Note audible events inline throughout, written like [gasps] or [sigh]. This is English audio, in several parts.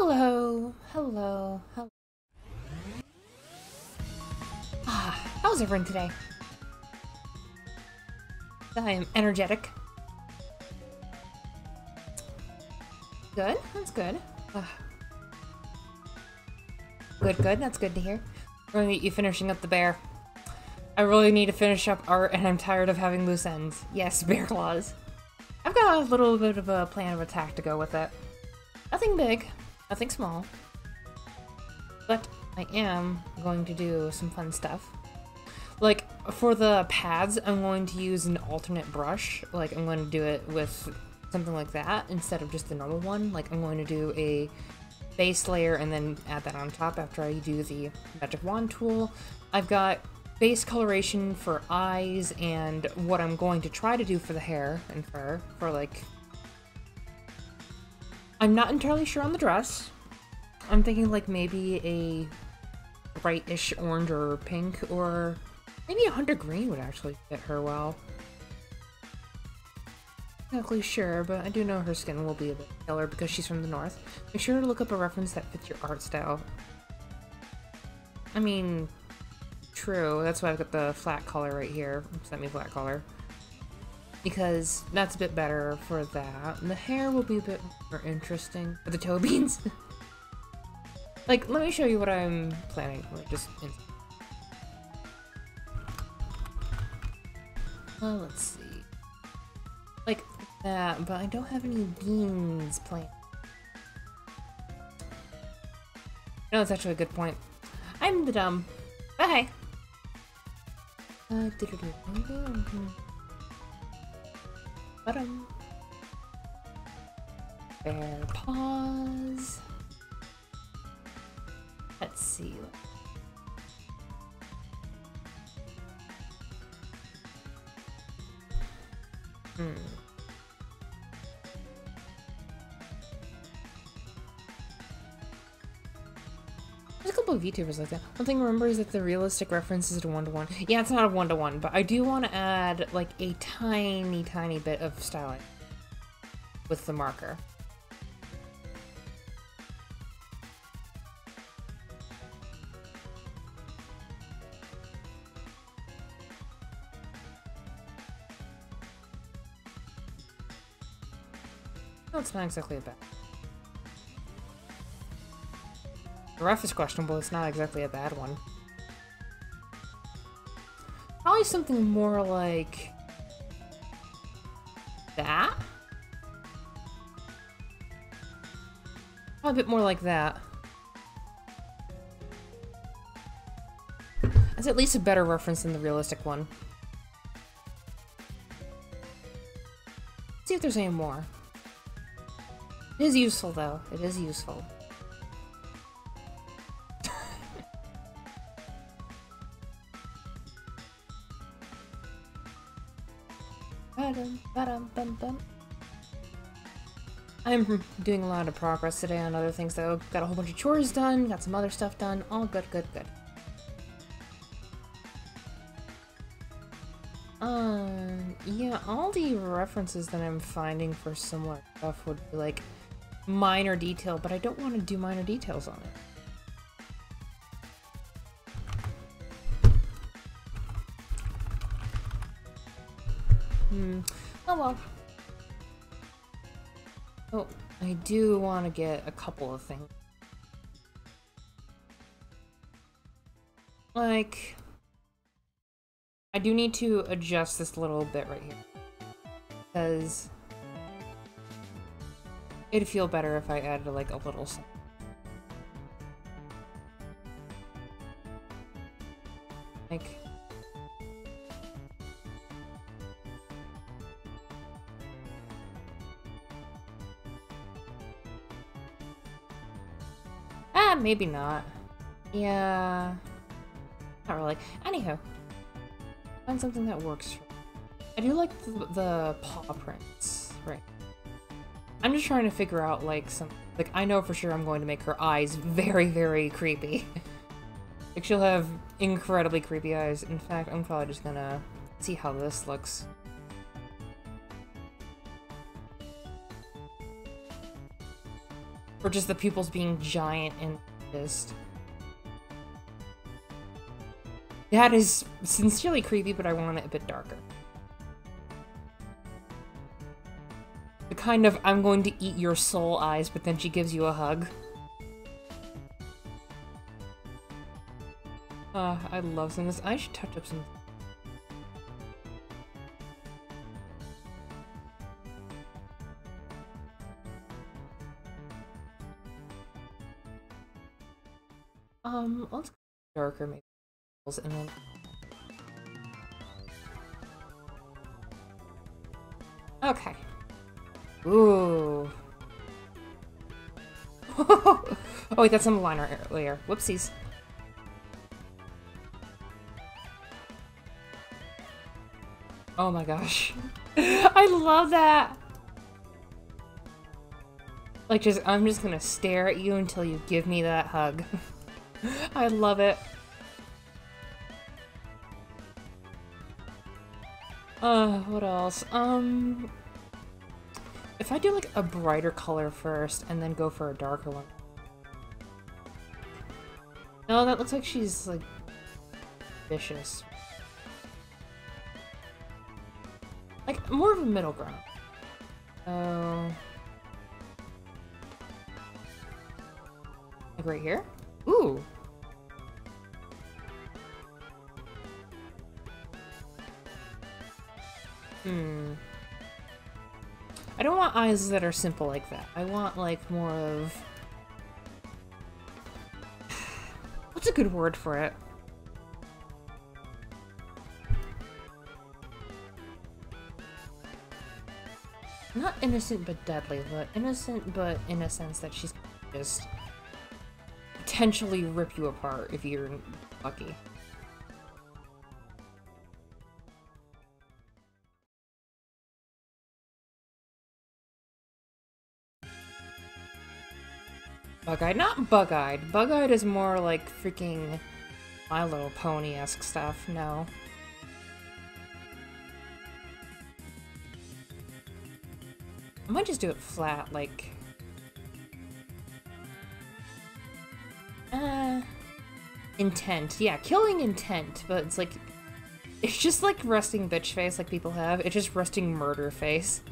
Hello, hello, hello. Ah, how's everyone today? I am energetic. Good, that's good. Ah. Good, good, that's good to hear. Get you finishing up the bear. I really need to finish up art and I'm tired of having loose ends. Yes, [laughs] bear claws. I've got a little bit of a plan of attack to go with it. Nothing big, nothing small. But I am going to do some fun stuff. Like, for the pads, I'm going to use an alternate brush. Like, I'm going to do it with something like that instead of just the normal one. Like, I'm going to do a base layer and then add that on top after I do the magic wand tool. I've got base coloration for eyes and what I'm going to try to do for the hair and fur for like I'm not entirely sure on the dress. I'm thinking like maybe a brightish orange or pink or maybe a hunter green would actually fit her well. Not exactly sure, but I do know her skin will be a bit paler because she's from the north. Make sure to look up a reference that fits your art style. I mean, true. That's why I've got the flat color right here. Semi-flat color because that's a bit better for that. And the hair will be a bit more interesting for the toe beans. [laughs] like, let me show you what I'm planning. Like, just well, let's see. Like that, but I don't have any beans planned. No, that's actually a good point. I'm the dumb. Bye. Uh, bottom. Bear paws. Let's see. Hmm. There's a couple of VTubers like that. One thing remember is that the realistic reference is a one-to-one. -one. Yeah, it's not a one-to-one, -one, but I do want to add, like, a tiny, tiny bit of styling with the marker. No, it's not exactly a bad. The ref is questionable, it's not exactly a bad one. Probably something more like... that? A bit more like that. That's at least a better reference than the realistic one. Let's see if there's any more. It is useful, though. It is useful. I'm doing a lot of progress today on other things though. Got a whole bunch of chores done, got some other stuff done. All good, good, good. Um, yeah, all the references that I'm finding for similar stuff would be like minor detail, but I don't want to do minor details on it. Oh well. Oh, I do want to get a couple of things. Like, I do need to adjust this little bit right here. Because it'd feel better if I added like a little something. Maybe not. Yeah. Not really. Anyhow. Find something that works I do like the, the paw prints. Right. I'm just trying to figure out, like, some... Like, I know for sure I'm going to make her eyes very, very creepy. [laughs] like, she'll have incredibly creepy eyes. In fact, I'm probably just gonna see how this looks. Or just the pupils being giant and That is sincerely creepy, but I want it a bit darker. The kind of, I'm going to eat your soul eyes, but then she gives you a hug. Uh, I love some of this. I should touch up some darker maybe. And then... Okay. Ooh. [laughs] oh wait, that's the liner layer. Whoopsies. Oh my gosh. [laughs] I love that! Like just, I'm just gonna stare at you until you give me that hug. [laughs] I love it. Uh, what else? Um, if I do like a brighter color first and then go for a darker one. No, that looks like she's like vicious. Like more of a middle ground. Oh. Like right here? Ooh. Hmm. I don't want eyes that are simple like that. I want, like, more of... [sighs] What's a good word for it? Not innocent but deadly, but innocent but in a sense that she's just potentially rip you apart if you're lucky. Bug-eyed, not bug-eyed. Bug-eyed is more like freaking My Little Pony-esque stuff, no. I might just do it flat, like Uh, intent. Yeah, killing intent, but it's like, it's just like resting bitch face like people have. It's just resting murder face.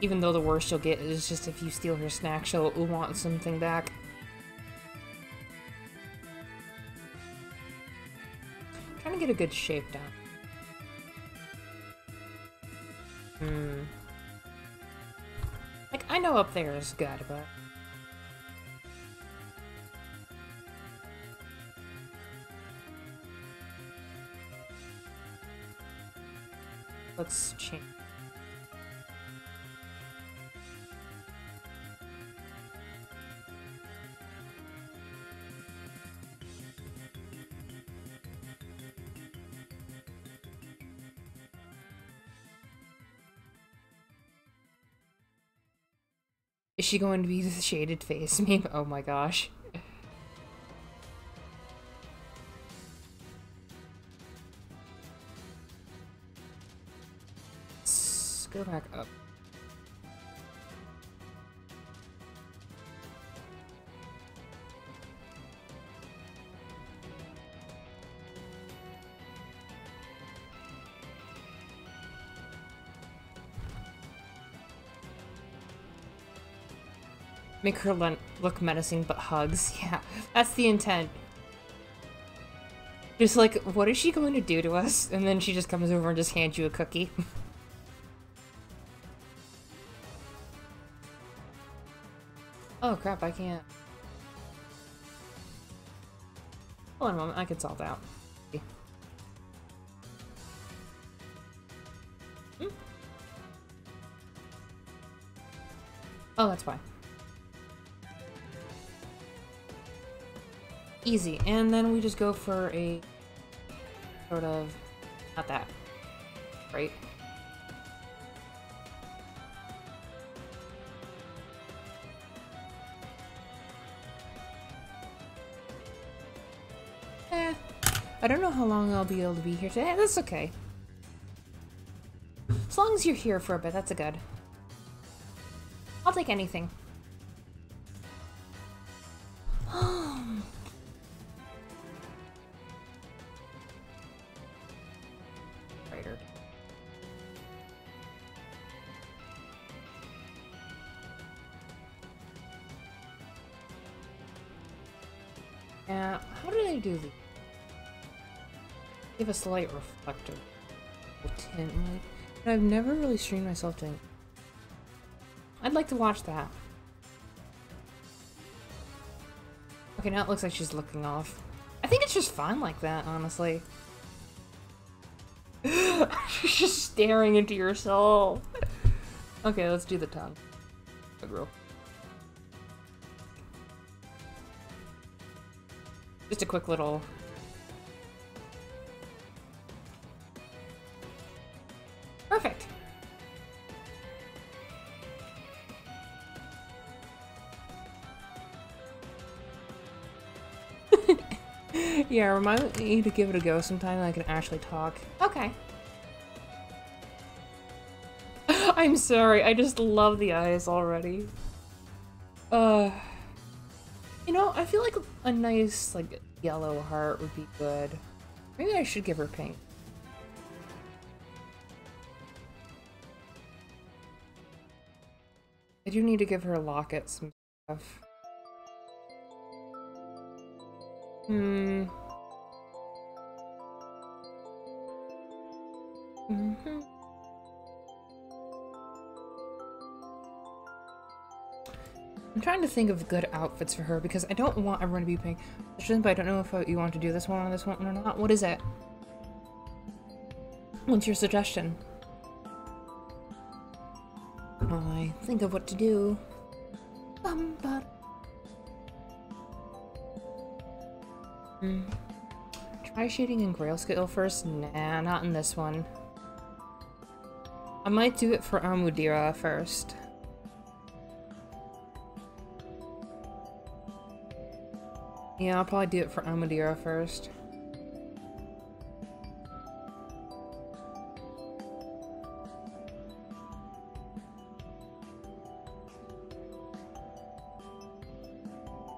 Even though the worst you'll get is just if you steal her snack, she'll want something back. I'm trying to get a good shape down. Know up there is good, but... Let's change. She going to be the shaded face [laughs] meme? Oh my gosh. Make her look menacing but hugs. [laughs] Yeah, that's the intent. Just like, what is she going to do to us? [laughs] And then she just comes over and just hands you a cookie. [laughs] oh crap, I can't. Hold on a moment, I can solve that. Hmm? Oh, that's fine. Easy. And then we just go for a sort of, not that, right? Eh, I don't know how long I'll be able to be here today. That's okay. as long as you're here for a bit, that's a good. I'll take anything. Give a slight reflector. Tint light. I've never really streamed myself doing. I'd like to watch that. Okay, now it looks like she's looking off. I think it's just fine like that, honestly. [gasps] she's just staring into your soul. Okay, let's do the tongue. A girl. Just a quick little yeah, remind me to give it a go sometime I can actually talk. Okay. [laughs] I'm sorry, I just love the eyes already. Uh, you know, I feel like a nice, like, yellow heart would be good. Maybe I should give her pink. I do need to give her a locket some stuff. Hmm. Mm hmm I'm trying to think of good outfits for her because I don't want everyone to be paying attention, but I don't know if you want to do this one on this one or not. What is it? What's your suggestion? While I think of what to do. Bum, hmm. Try shading in Grayscale first? Nah, not in this one. I might do it for Amadira first. Yeah, I'll probably do it for Amadira first.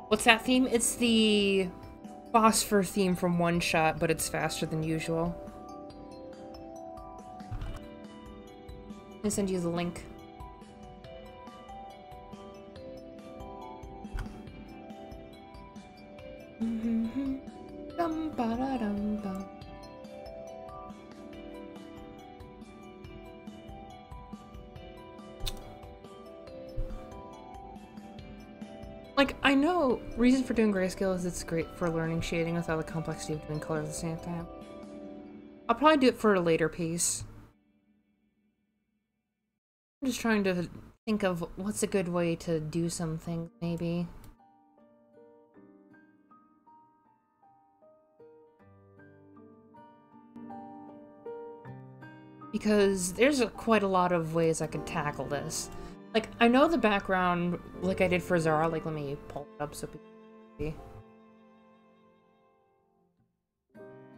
What's that theme? It's the Phosphor theme from One Shot, but it's faster than usual. I'll send you the link. Like, I know reason for doing grayscale is it's great for learning shading without the complexity of doing color at the same time. I'll probably do it for a later piece. I'm just trying to think of what's a good way to do some things, maybe. Because there's a, quite a lot of ways I could tackle this. Like, I know the background, like I did for Zara, like, let me pull it up so people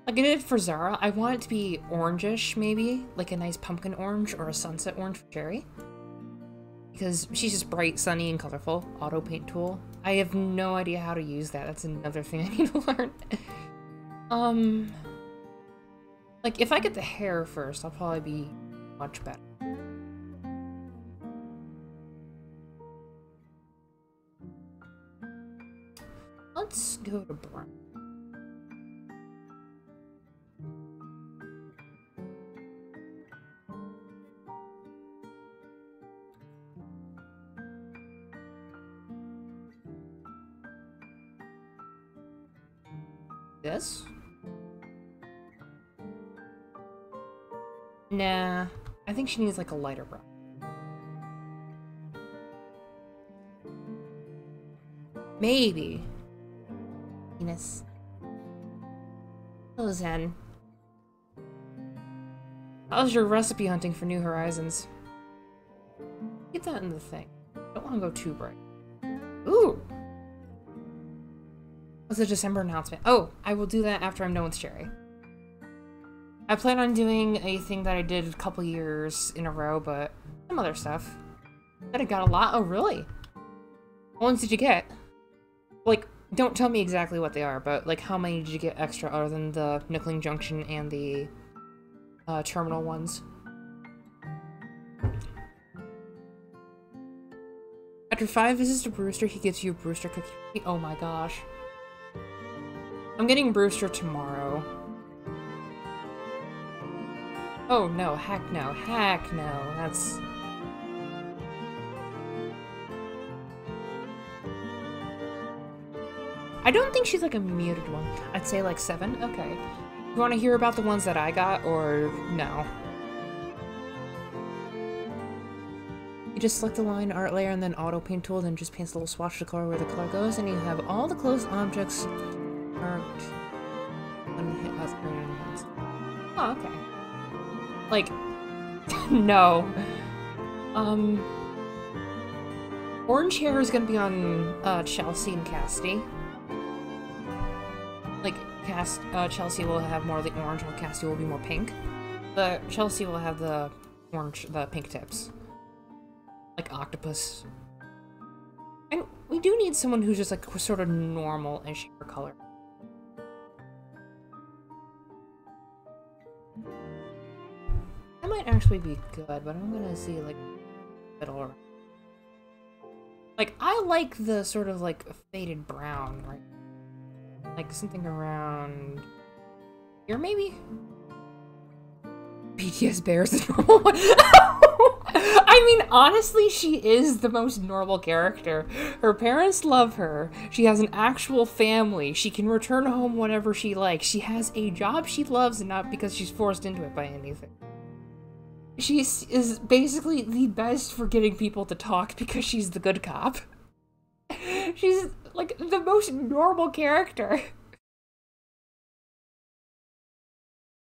like I did for Zara, I want it to be orangish, maybe. Like a nice pumpkin orange or a sunset orange for Jerry. Because she's just bright, sunny, and colorful. Auto paint tool. I have no idea how to use that. That's another thing [laughs] I need to learn. um... Like, if I get the hair first, I'll probably be much better. Let's go to brown. Nah, I think she needs like a lighter brown. Maybe. Venus. Hello, Zen. How's your recipe hunting for New Horizons? Get that in the thing. Don't want to go too bright. Ooh! What's the December announcement? Oh, I will do that after I'm done with Cherry. I plan on doing a thing that I did a couple years in a row, but some other stuff. That I got a lot. Oh, really? What ones did you get? Like, don't tell me exactly what they are, but like how many did you get extra other than the Nickling Junction and the uh, terminal ones? After five visits to Brewster, he gives you a Brewster cookie. Oh my gosh. I'm getting Brewster tomorrow. Oh no, heck no, heck no, that's... I don't think she's like a muted one. I'd say like seven, okay. You want to hear about the ones that I got, or no? You just select the line art layer and then auto paint tool, then just paint a little swatch to color where the color goes, and you have all the closed objects Like, [laughs] no. Um, Orange Hair is gonna be on uh, Chelsea and Cassidy. Like, Cast uh, Chelsea will have more of the orange, while Cassidy will be more pink. But Chelsea will have the orange, the pink tips. Like Octopus. And we do need someone who's just like sort of normal-ish hair color. That might actually be good, but I'm gonna see like middle. Like I like the sort of like faded brown, right? Like something around here, maybe. BTS bears the [laughs] normal one. I mean, honestly, she is the most normal character. Her parents love her. She has an actual family. She can return home whenever she likes. She has a job she loves, not because she's forced into it by anything. She is basically the best for getting people to talk because she's the good cop. [laughs] She's like the most normal character.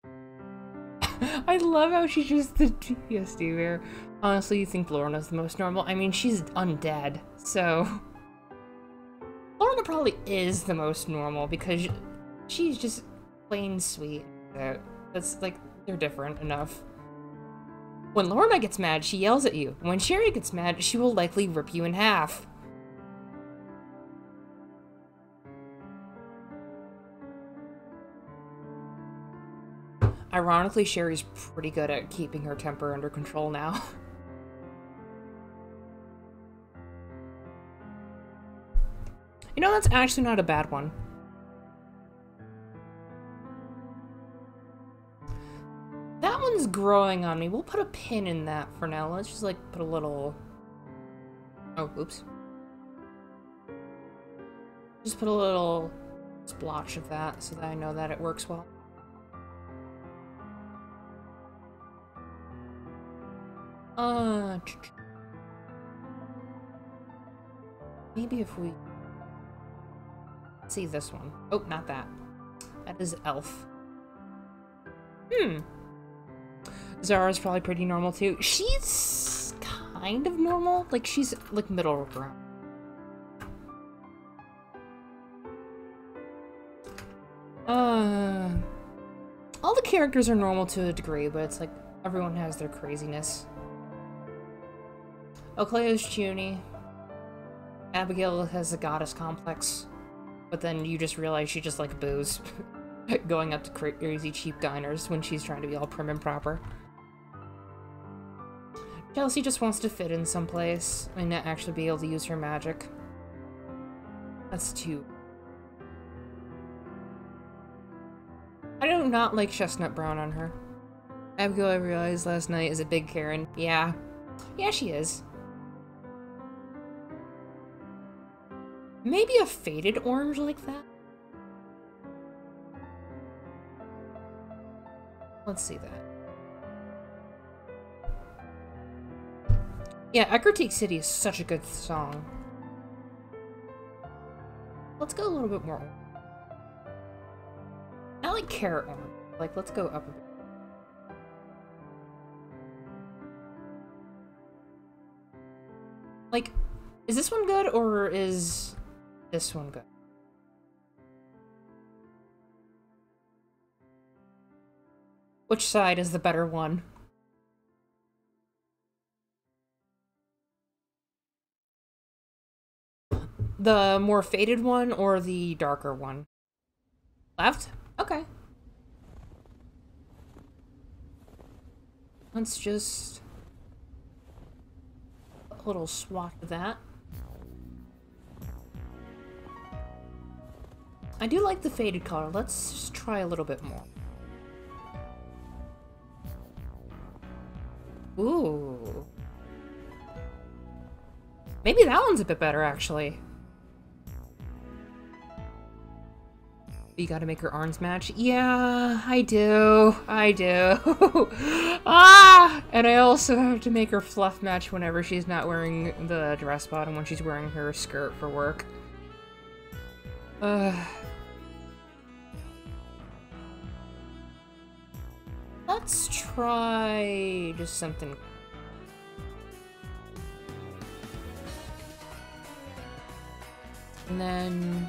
[laughs] I love how she's just the TSD there. Honestly, you think Lorna's the most normal? I mean, she's undead, so... Lorna probably is the most normal because she's just plain sweet. That's like, they're different enough. When Lorna gets mad, she yells at you. When Sherry gets mad, she will likely rip you in half. Ironically, Sherry's pretty good at keeping her temper under control now. [laughs] you know, that's actually not a bad one. Growing on me. We'll put a pin in that for now. Let's just, like, put a little... Oh, oops. Just put a little splotch of that so that I know that it works well. Uh, maybe if we see this one. Oh, not that. That is Elf. Hmm. Zara's probably pretty normal too. She's kind of normal. Like, she's like middle ground. Uh, all the characters are normal to a degree, but it's like everyone has their craziness. Ocleo's Junie. Abigail has a goddess complex. But then you just realize she just like booze. [laughs] Going up to crazy cheap diners when she's trying to be all prim and proper. Chelsea just wants to fit in someplace and not actually be able to use her magic. That's too... I do not like chestnut brown on her. Abigail, I realized last night, is a big Karen. Yeah. Yeah, she is. Maybe a faded orange like that? Let's see that. Yeah, Ecruteak City is such a good song. Let's go a little bit more. I like carrot orange. Like, let's go up a bit. Like, is this one good or is this one good. Which side is the better one? The more faded one or the darker one? Left? Okay. Let's just... A little swatch of that. I do like the faded color. Let's just try a little bit more. Ooh. Maybe that one's a bit better, actually. You gotta make her arms match? Yeah, I do. I do. [laughs] ah! And I also have to make her fluff match whenever she's not wearing the dress bottom, when she's wearing her skirt for work. Uh. Let's try just something. And then...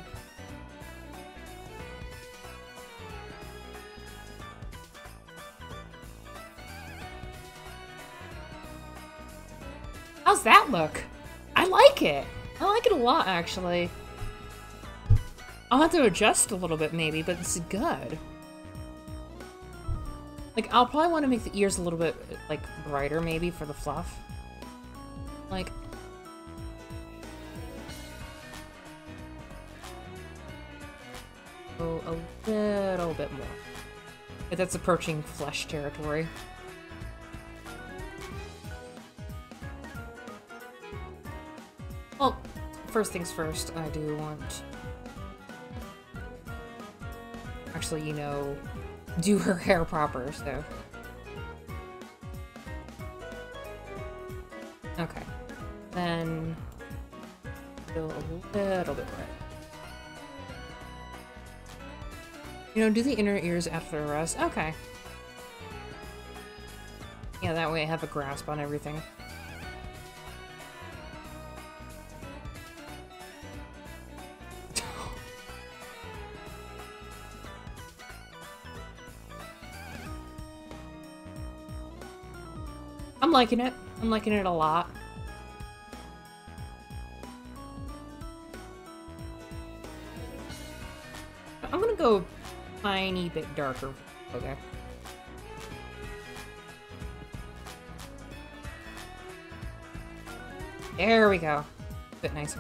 that look? I like it. I like it a lot, actually. I'll have to adjust a little bit, maybe, but it's good. Like, I'll probably want to make the ears a little bit, like, brighter, maybe, for the fluff. Like... Oh, a little bit more. But that's approaching flesh territory. First things first, I do want... Actually, you know, do her hair proper, so... Okay. Then... Go a little bit more. You know, do the inner ears after the rest. Okay. Yeah, that way I have a grasp on everything. Liking it. I'm liking it a lot. I'm gonna go tiny bit darker. Okay. There we go. Bit nice.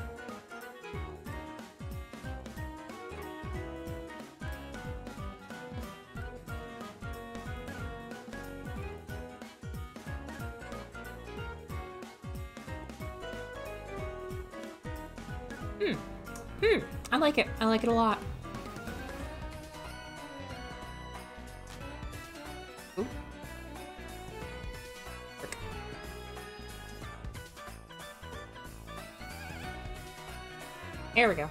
I like it. A lot. There we go.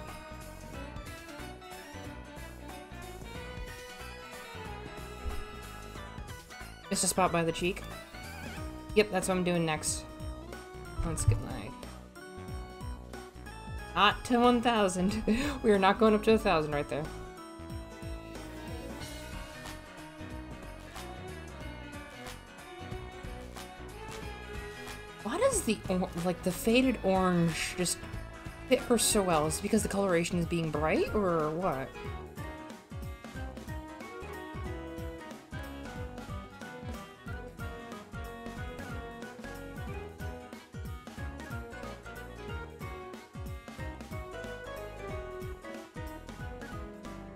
Just a spot by the cheek. Yep, that's what I'm doing next. Let's get my... Not to 1,000. [laughs] we are not going up to 1,000 right there. Why does the, like, the faded orange just fit her so well? Is it because the coloration is being bright, or what?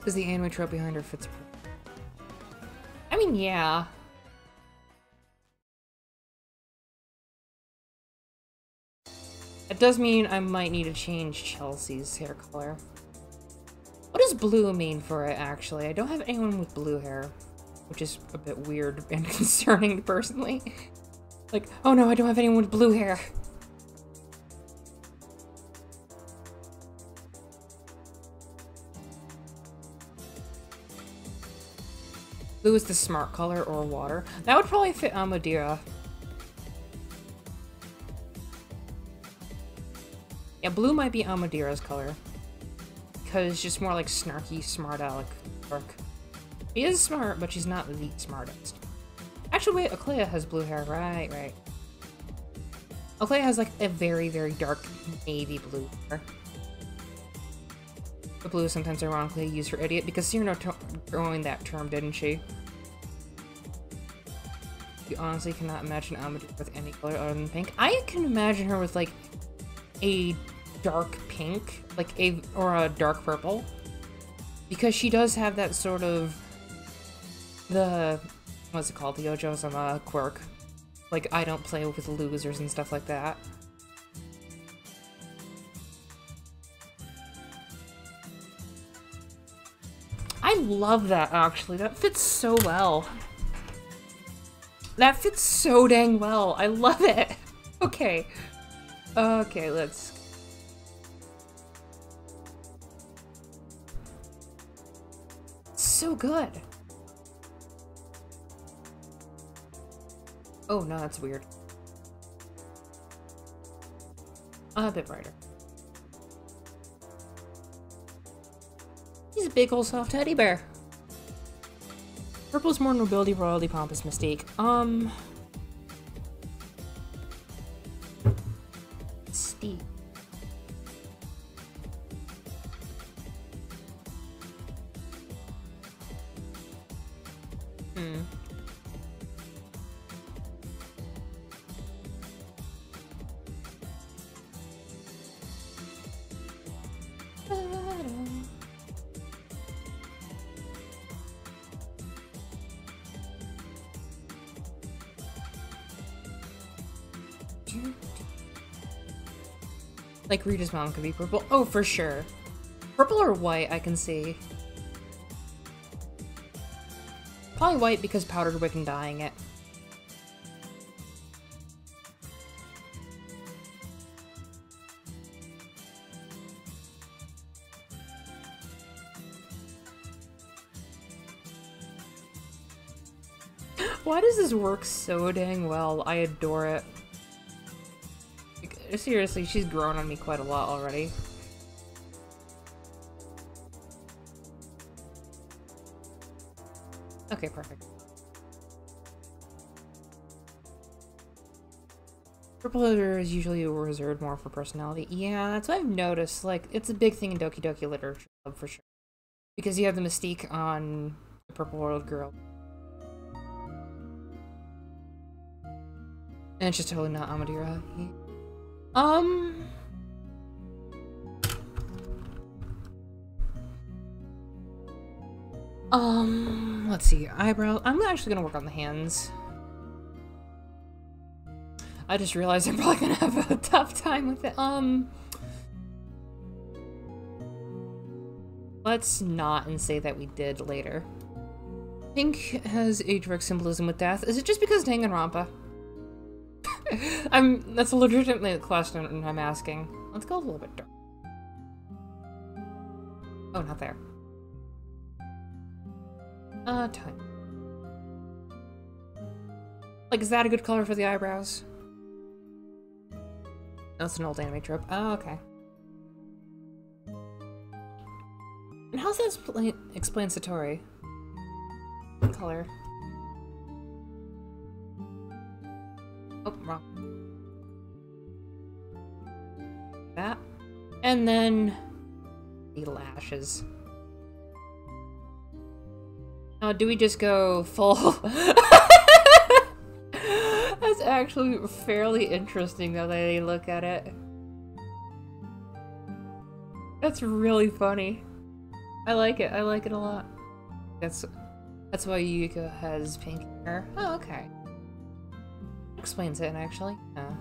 Because the anime trope behind her fits. I mean, yeah. It does mean I might need to change Chelsea's hair color. What does blue mean for it, actually? I don't have anyone with blue hair, which is a bit weird [laughs] and concerning, personally. Like, oh no, I don't have anyone with blue hair. Blue is the smart color or water. That would probably fit um, Amadira. Yeah, blue might be um, Amadira's color. Because just more like snarky, smart aleck dark. She is smart, but she's not the smartest. actually, wait, has blue hair. Right, right. Oclea has like a very, very dark navy blue hair. The blue is sometimes ironically used for idiot because Cirno growing that term, didn't she? You honestly cannot imagine Amadou with any color other than pink. I can imagine her with like a dark pink, like a or a dark purple, because she does have that sort of the what's it called the Ojozama quirk. Like I don't play with losers and stuff like that. I love that actually. That fits so well. That fits so dang well. I love it. [laughs] Okay. Okay, let's... So good. Oh, no, that's weird. A bit brighter. He's a big old soft teddy bear. Purple's more nobility, royalty, pompous, mystique. Um... Steve. Like Rita's mom could be purple. Oh, for sure. Purple or white, I can see. Probably white because powdered wick and dyeing it. [gasps] Why does this work so dang well? I adore it. Seriously, she's grown on me quite a lot already. Okay, perfect. Purple is usually reserved more for personality. Yeah, that's what I've noticed. Like, it's a big thing in Doki Doki Literature Club for sure. Because you have the mystique on the Purple World Girl. And it's just totally not Amadira. Um... Um, let's see, eyebrow. I'm actually gonna work on the hands. I just realized I'm probably gonna have a [laughs] tough time with it. Um, let's not and say that we did later. Pink has a direct symbolism with death. Is it just because Danganronpa? I'm that's a legitimate question I'm asking. Let's go a little bit dark. Oh, not there. Uh, time. Like, is that a good color for the eyebrows? That's an old anime trope. Oh, okay. And how's that explain Satori? Color. Oh, wrong. That. And then the lashes. Now, do we just go full? [laughs] That's actually fairly interesting though that they look at it. That's really funny. I like it. I like it a lot. That's that's why Yuka has pink hair. Oh, okay. Explains it, actually. Yeah.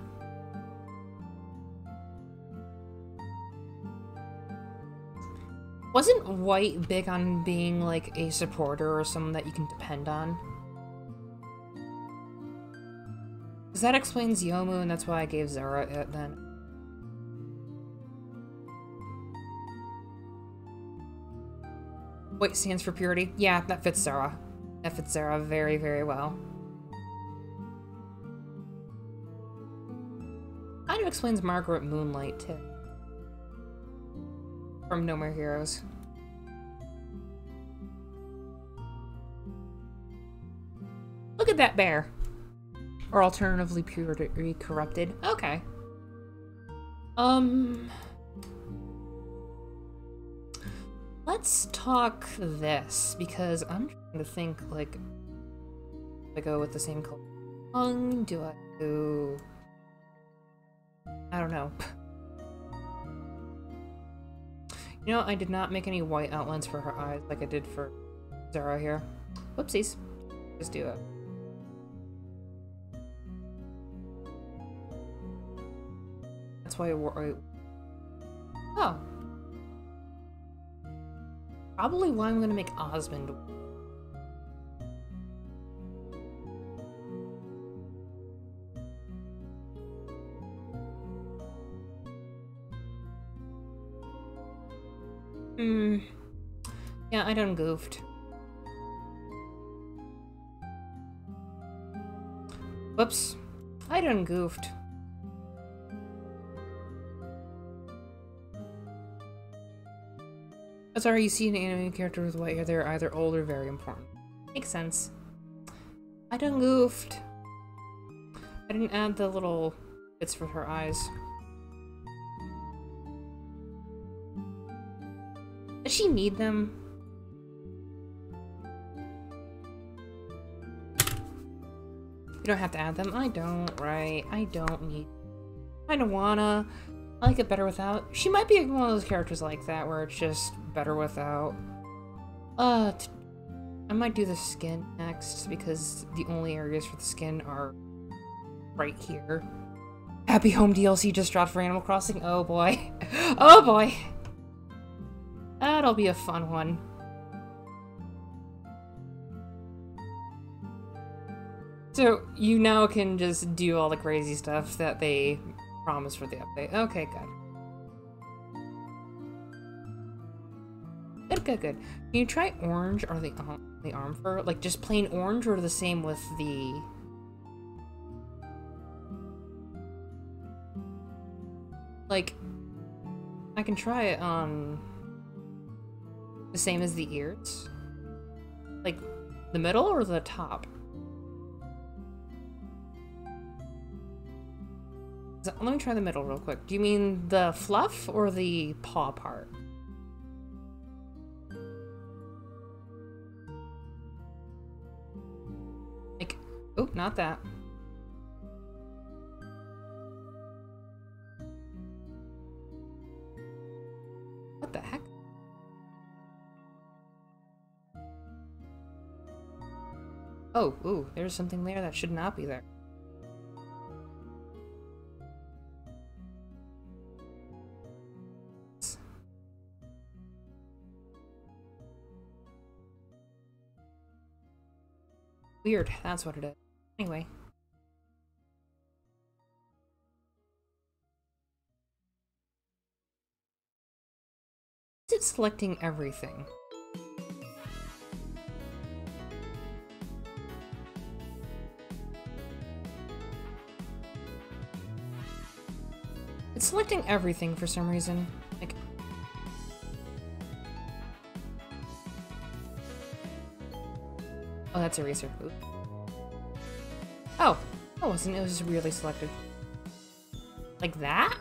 Wasn't White big on being like a supporter or someone that you can depend on? Because that explains Youmu, and that's why I gave Zara it then. White stands for purity. Yeah, that fits Zara. That fits Zara very, very well. Kind of explains Margaret Moonlight, too. From No More Heroes. Look at that bear. Or alternatively purely corrupted. Okay. Um... Let's talk this, because I'm trying to think, like, I go with the same color tongue? Do I do... I don't know. You know, I did not make any white outlines for her eyes like I did for Zara here. Whoopsies. Just do it. Why I wore... Oh. Probably why I'm gonna make Osmond Hmm. Yeah, I done goofed. Whoops. I done goofed. Sorry, you see an anime character with white hair, they're either old or very important. Makes sense. I done goofed. I didn't add the little bits for her eyes. Does she need them? You don't have to add them. I don't, right? I don't need... I don't wanna. I like it better without. She might be one of those characters like that where it's just better without. Uh, I might do the skin next because the only areas for the skin are right here. Happy Home DLC just dropped for Animal Crossing. Oh boy. [laughs] Oh boy. That'll be a fun one. So, you now can just do all the crazy stuff that they promised for the update. Okay, good. Good, good. Can you try orange or the, uh, the arm fur? Like, just plain orange or the same with the... Like, I can try it on... The same as the ears? Like, the middle or the top? Let me try the middle real quick. Do you mean the fluff or the paw part? Not that. What the heck? Oh, ooh, there's something there that should not be there. Weird, that's what it is. Anyway. Is it selecting everything? It's selecting everything for some reason. Oh, that's eraser. Ooh. Oh, that wasn't. It was weirdly selected. Like that?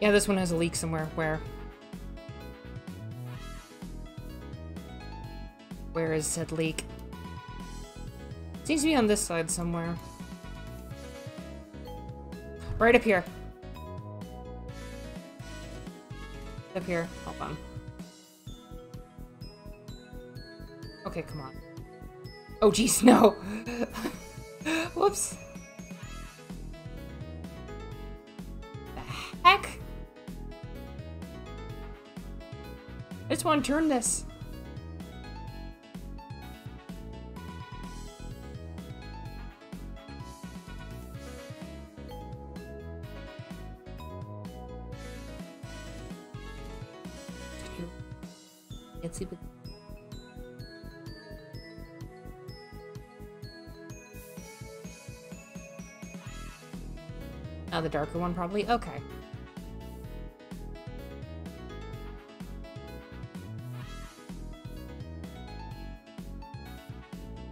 Yeah, this one has a leak somewhere. Where? Where is said leak? Seems to be on this side somewhere. Right up here. Up here. Hold on. Okay, come on. Oh, jeez, [laughs] no! [laughs] Whoops. The heck? I just want to turn this. Can't see the... Oh, the darker one probably? Okay.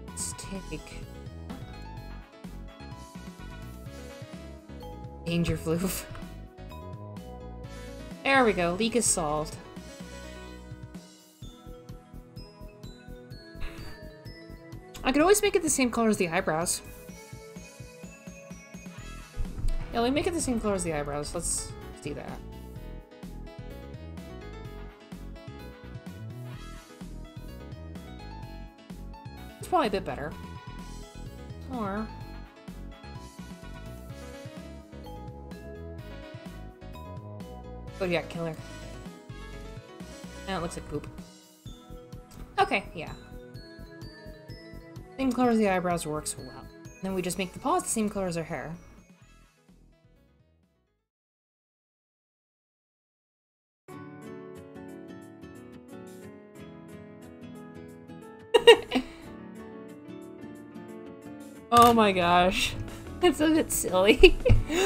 Let's take... Danger floof. [laughs] There we go, leak is solved. Could always make it the same color as the eyebrows. Yeah, me make it the same color as the eyebrows. Let's, do that. It's probably a bit better. Or... Oh yeah, killer. Now it looks like poop. Okay, yeah. Same color as the eyebrows works well. Then we just make the paws the same color as her hair. [laughs] oh my gosh. [laughs] It's a bit silly. [laughs]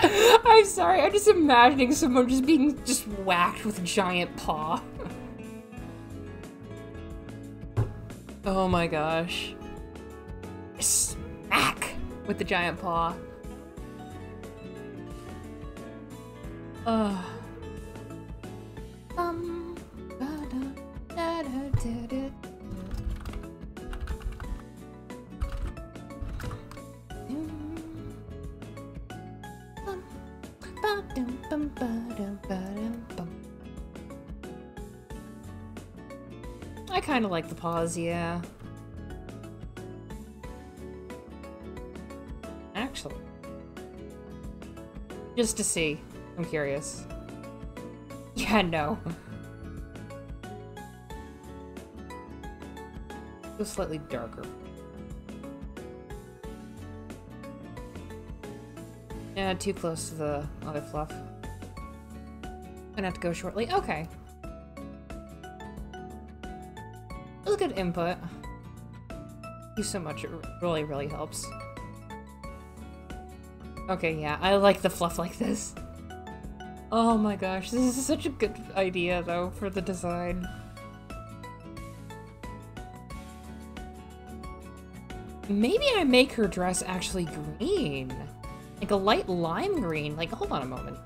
I'm sorry, I'm just imagining someone just being just whacked with a giant paw. Oh my gosh. Smack with the giant paw. Ugh. Of like the pause, yeah. Actually. Just to see. I'm curious. [laughs] Yeah, no. Go slightly darker. Yeah, too close to the other fluff. Gonna have to go shortly. Okay. Input. Thank you so much. It really, really helps. Okay, yeah, I like the fluff like this. Oh my gosh, this is such a good idea, though, for the design. Maybe I make her dress actually green. Like a light lime green. Like, hold on a moment.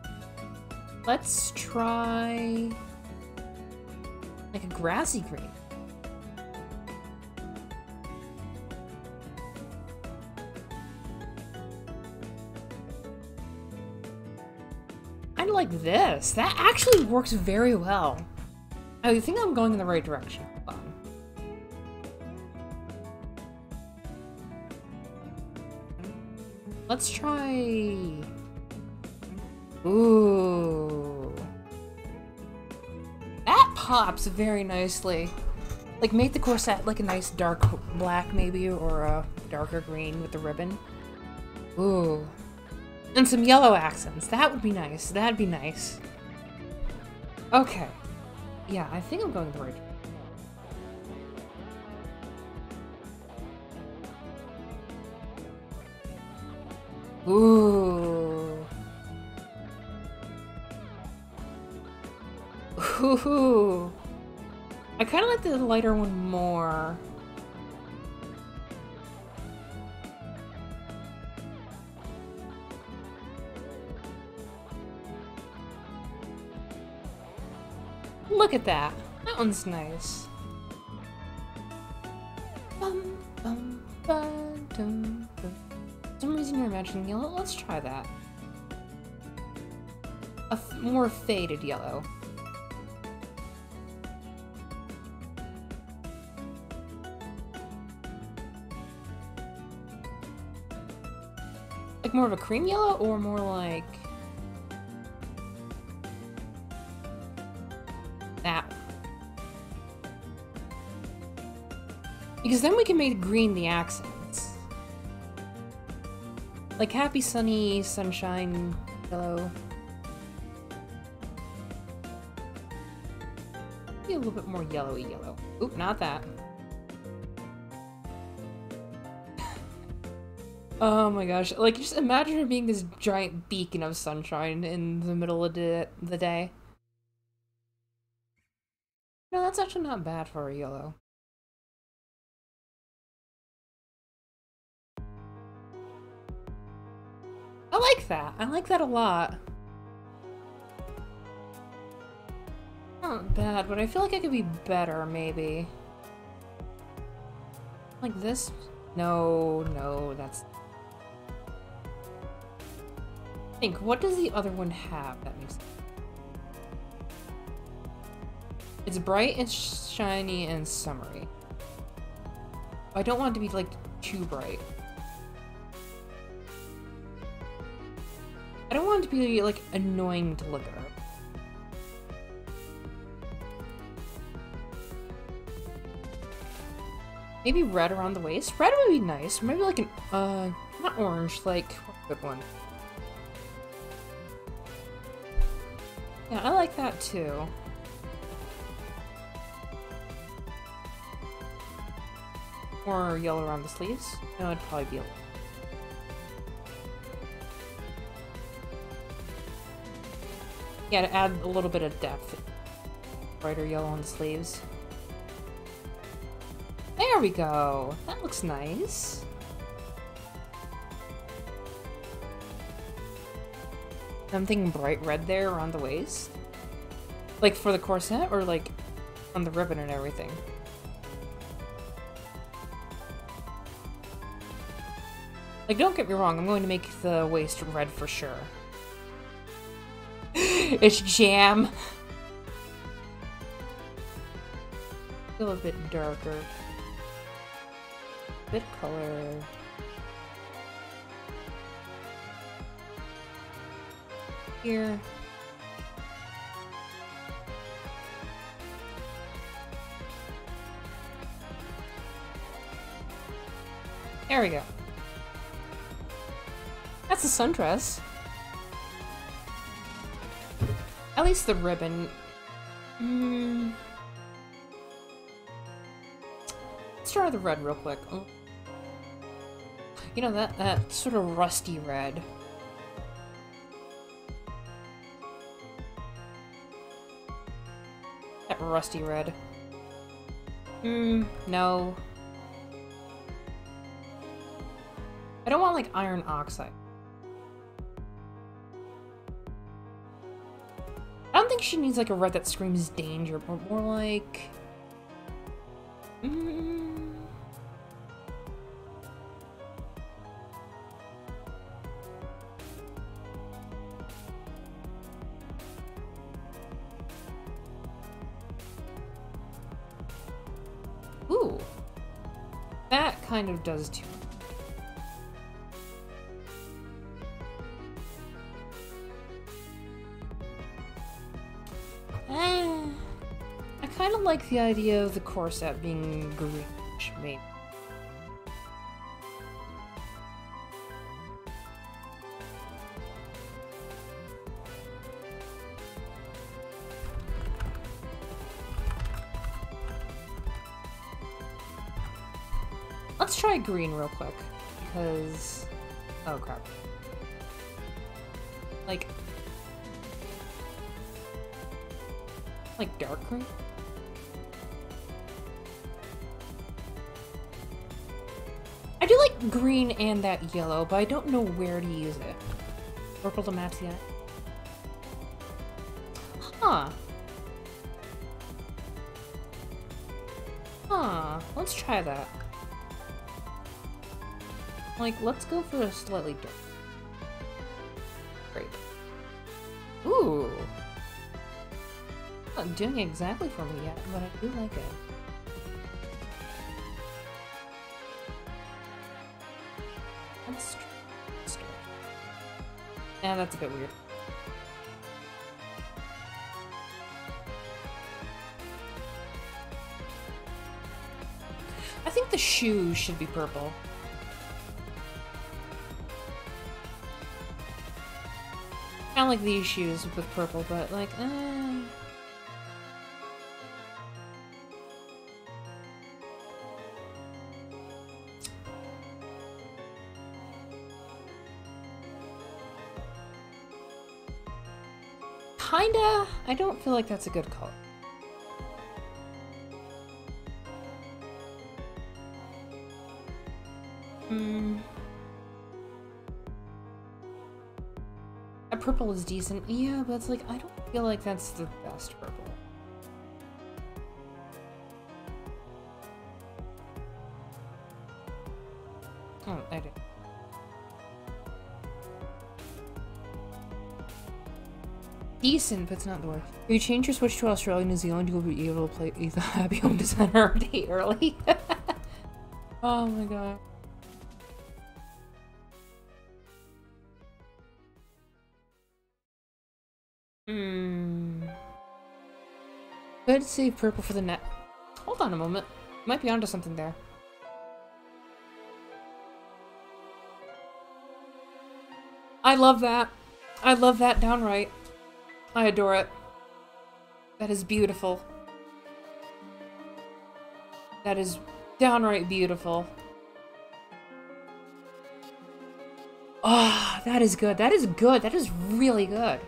Let's try... Like a grassy green. This. That actually works very well. I think I'm going in the right direction. Let's try... Ooh. That pops very nicely. Like, make the corset like a nice dark black, maybe, or a darker green with the ribbon. Ooh. And some yellow accents. That would be nice. That'd be nice. Okay. Yeah, I think I'm going the right Ooh. Ooh. I kind of like the lighter one more. Look at that. That one's nice. Bum, bum, dum, dum some reason you're imagining yellow, let's try that. A more faded yellow. Like more of a cream yellow or more like... Because then we can make green the accent. Like happy, sunny, sunshine, yellow. Be a little bit more yellowy yellow. Oop, not that. [laughs] oh my gosh. Like, just imagine her being this giant beacon of sunshine in the middle of the day. No, that's actually not bad for a yellow. That. I like that a lot. Not bad, but I feel like I could be better, maybe. Like this? No, no, that's... think, what does the other one have that makes sense? It's bright and shiny and summery. I don't want it to be, like, too bright. To be, like, annoying to look at. Maybe red around the waist? Red would be nice. Maybe like an, uh, not orange, like, good one. Yeah, I like that too. Or yellow around the sleeves? No, it'd probably be a Yeah, to add a little bit of depth. Brighter yellow on the sleeves. There we go. That looks nice. Something bright red there around the waist? Like for the corset or like on the ribbon and everything? Like, don't get me wrong, I'm going to make the waist red for sure. It's jam. A little bit darker. A Bit color. Here. There we go. That's a sundress. At least the ribbon. Mm. Let's try the red real quick. Oh. You know, that, that sort of rusty red. That rusty red. Hmm, no. I don't want, like, iron oxide. Think she needs like a red that screams danger, but more like... Mm... Ooh. That kind of does too. Like the idea of the corset being greenish, maybe. Let's try green real quick, because... Oh crap. Like... Like dark green? Green and that yellow, but I don't know where to use it. Purple to match eye. Huh. Huh. Let's try that. Like, let's go for a slightly dark. Great. Ooh. Not doing exactly for me yet, but I do like it. Yeah, that's a bit weird. I think the shoes should be purple. Kind of like these shoes with purple, but like, uh... I don't feel like that's a good color. Hmm. purple is decent. Yeah, but it's like, I don't feel like that's the best purple. Decent, but it's not the worst. If you change your Switch to Australia, New Zealand, you'll be able to play [laughs] the Happy Home Designer [laughs] update early. [laughs] oh my god. Hmm. Good save purple for the net. Hold on a moment. Might be onto something there. I love that. I love that downright. I adore it. That is beautiful. That is downright beautiful. Oh, that is good. That is good. That is really good.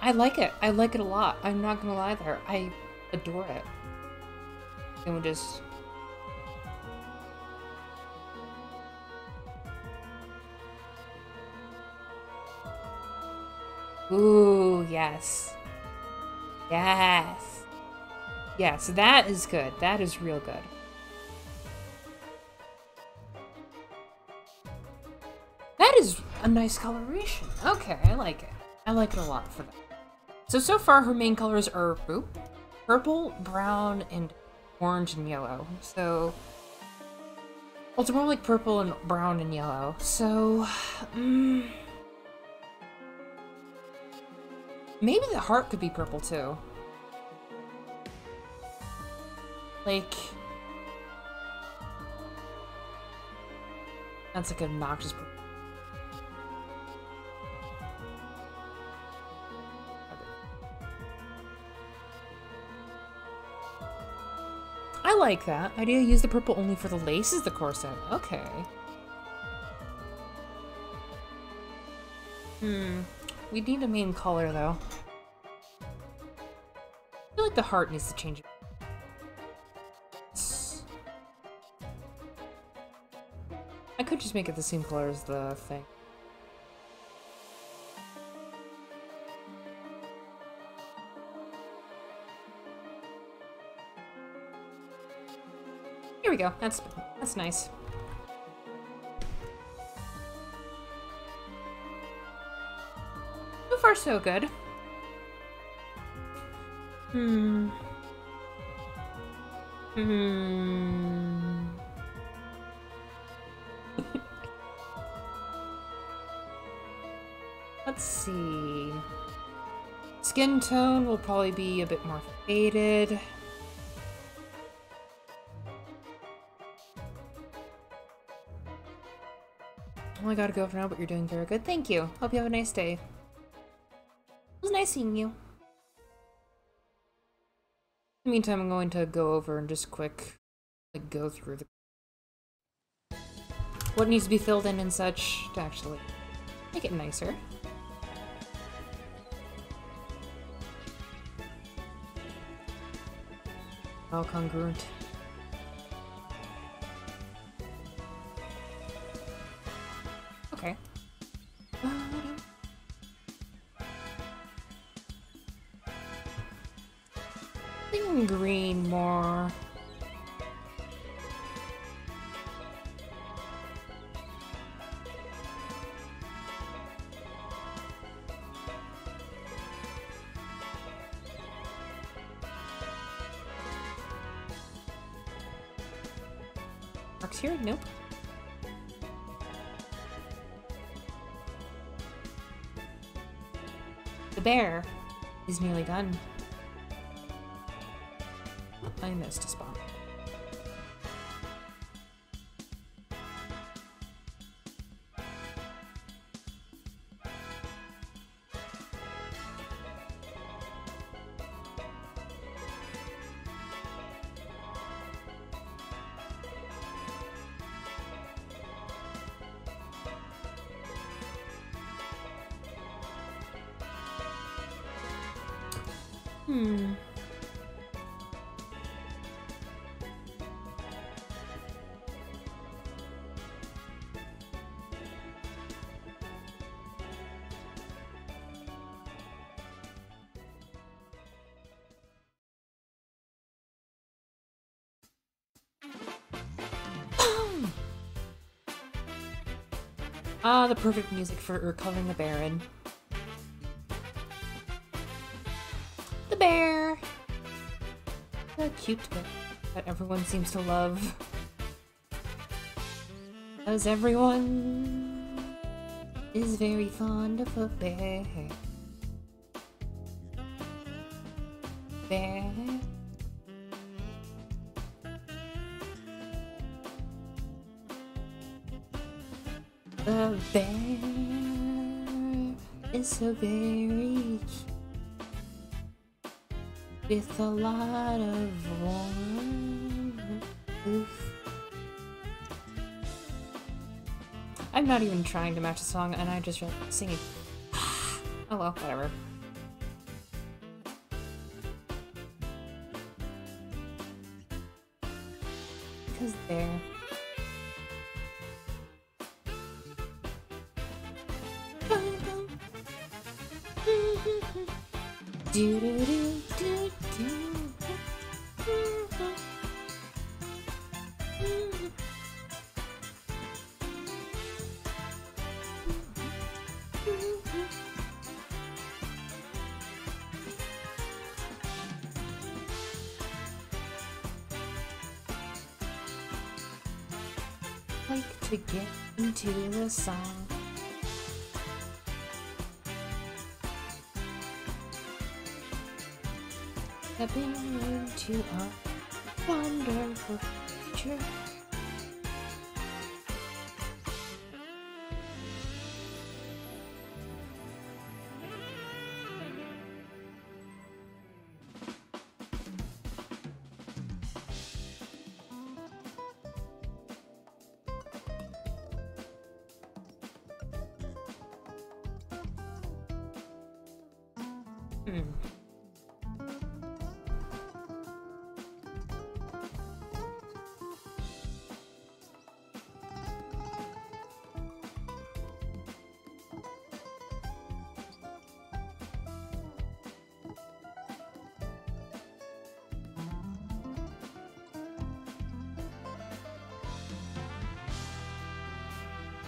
I like it. I like it a lot. I'm not gonna lie there. I adore it. And we'll just Ooh, yes. Yes. Yes, that is good. That is real good. That is a nice coloration. Okay, I like it. I like it a lot for that. So, so far her main colors are oop, purple, brown, and orange and yellow. So, well, it's more like purple and brown and yellow. So, mm, Maybe the heart could be purple too. Like... That's like obnoxious purple. I like that. Idea use the purple only for the laces the corset. Okay. Hmm. We need a main color, though. I feel like the heart needs to change. I could just make it the same color as the thing. Here we go. That's that's nice. So good. Hmm. Hmm. [laughs] Let's see. Skin tone will probably be a bit more faded. Oh, I gotta go for now, but you're doing very good. Thank you. Hope you have a nice day nice seeing you. In the meantime, I'm going to go over and just quick like go through the what needs to be filled in and such to actually make it nicer. All congruent. Green more. Marks here? Nope. The bear is nearly done. Missed a spot. Ah, the perfect music for recovering the Baron. The bear! The cute bear that everyone seems to love. Because everyone is very fond of a bear. Bear. A lot of warmth. I'm not even trying to match the song, and I just started singing. [sighs] oh well, whatever. Because there. A wonderful future.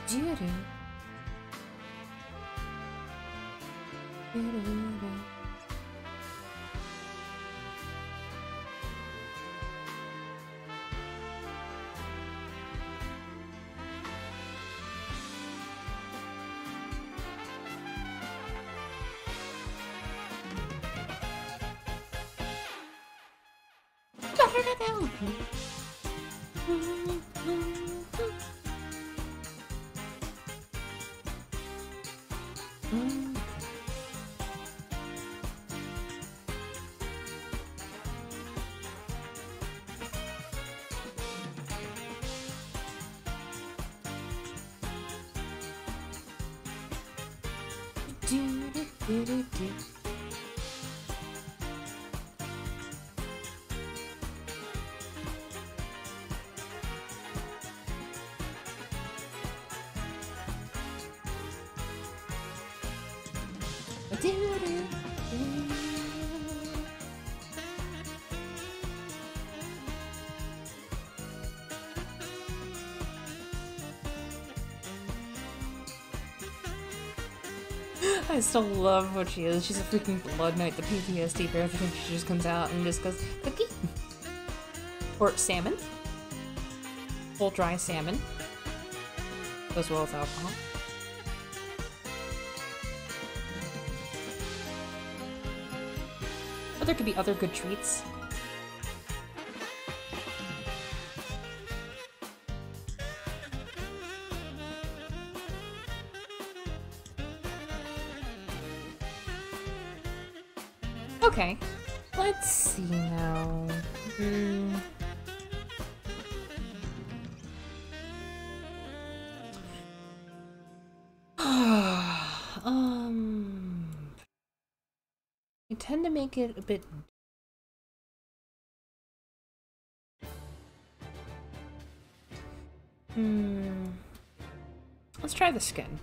Doo-doo. Doo-doo-doo. Do-do-do-do-do. I still love what she is. She's a freaking Blood Knight, the PTSD for. She just comes out and just goes, cookie. Or salmon. Full dry salmon. Goes well with alcohol. But there could be other good treats. Make it a bit. Hmm. Let's try the skin.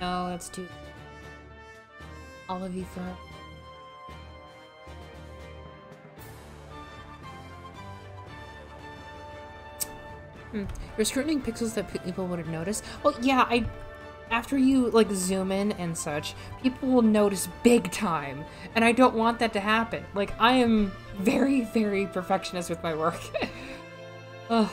No, that's too... Olivey front. Hmm. You're scrutinizing pixels that people wouldn't notice. Well, yeah, I... After you, like, zoom in and such, people will notice big time. And I don't want that to happen. Like, I am very, very perfectionist with my work. [laughs] Ugh.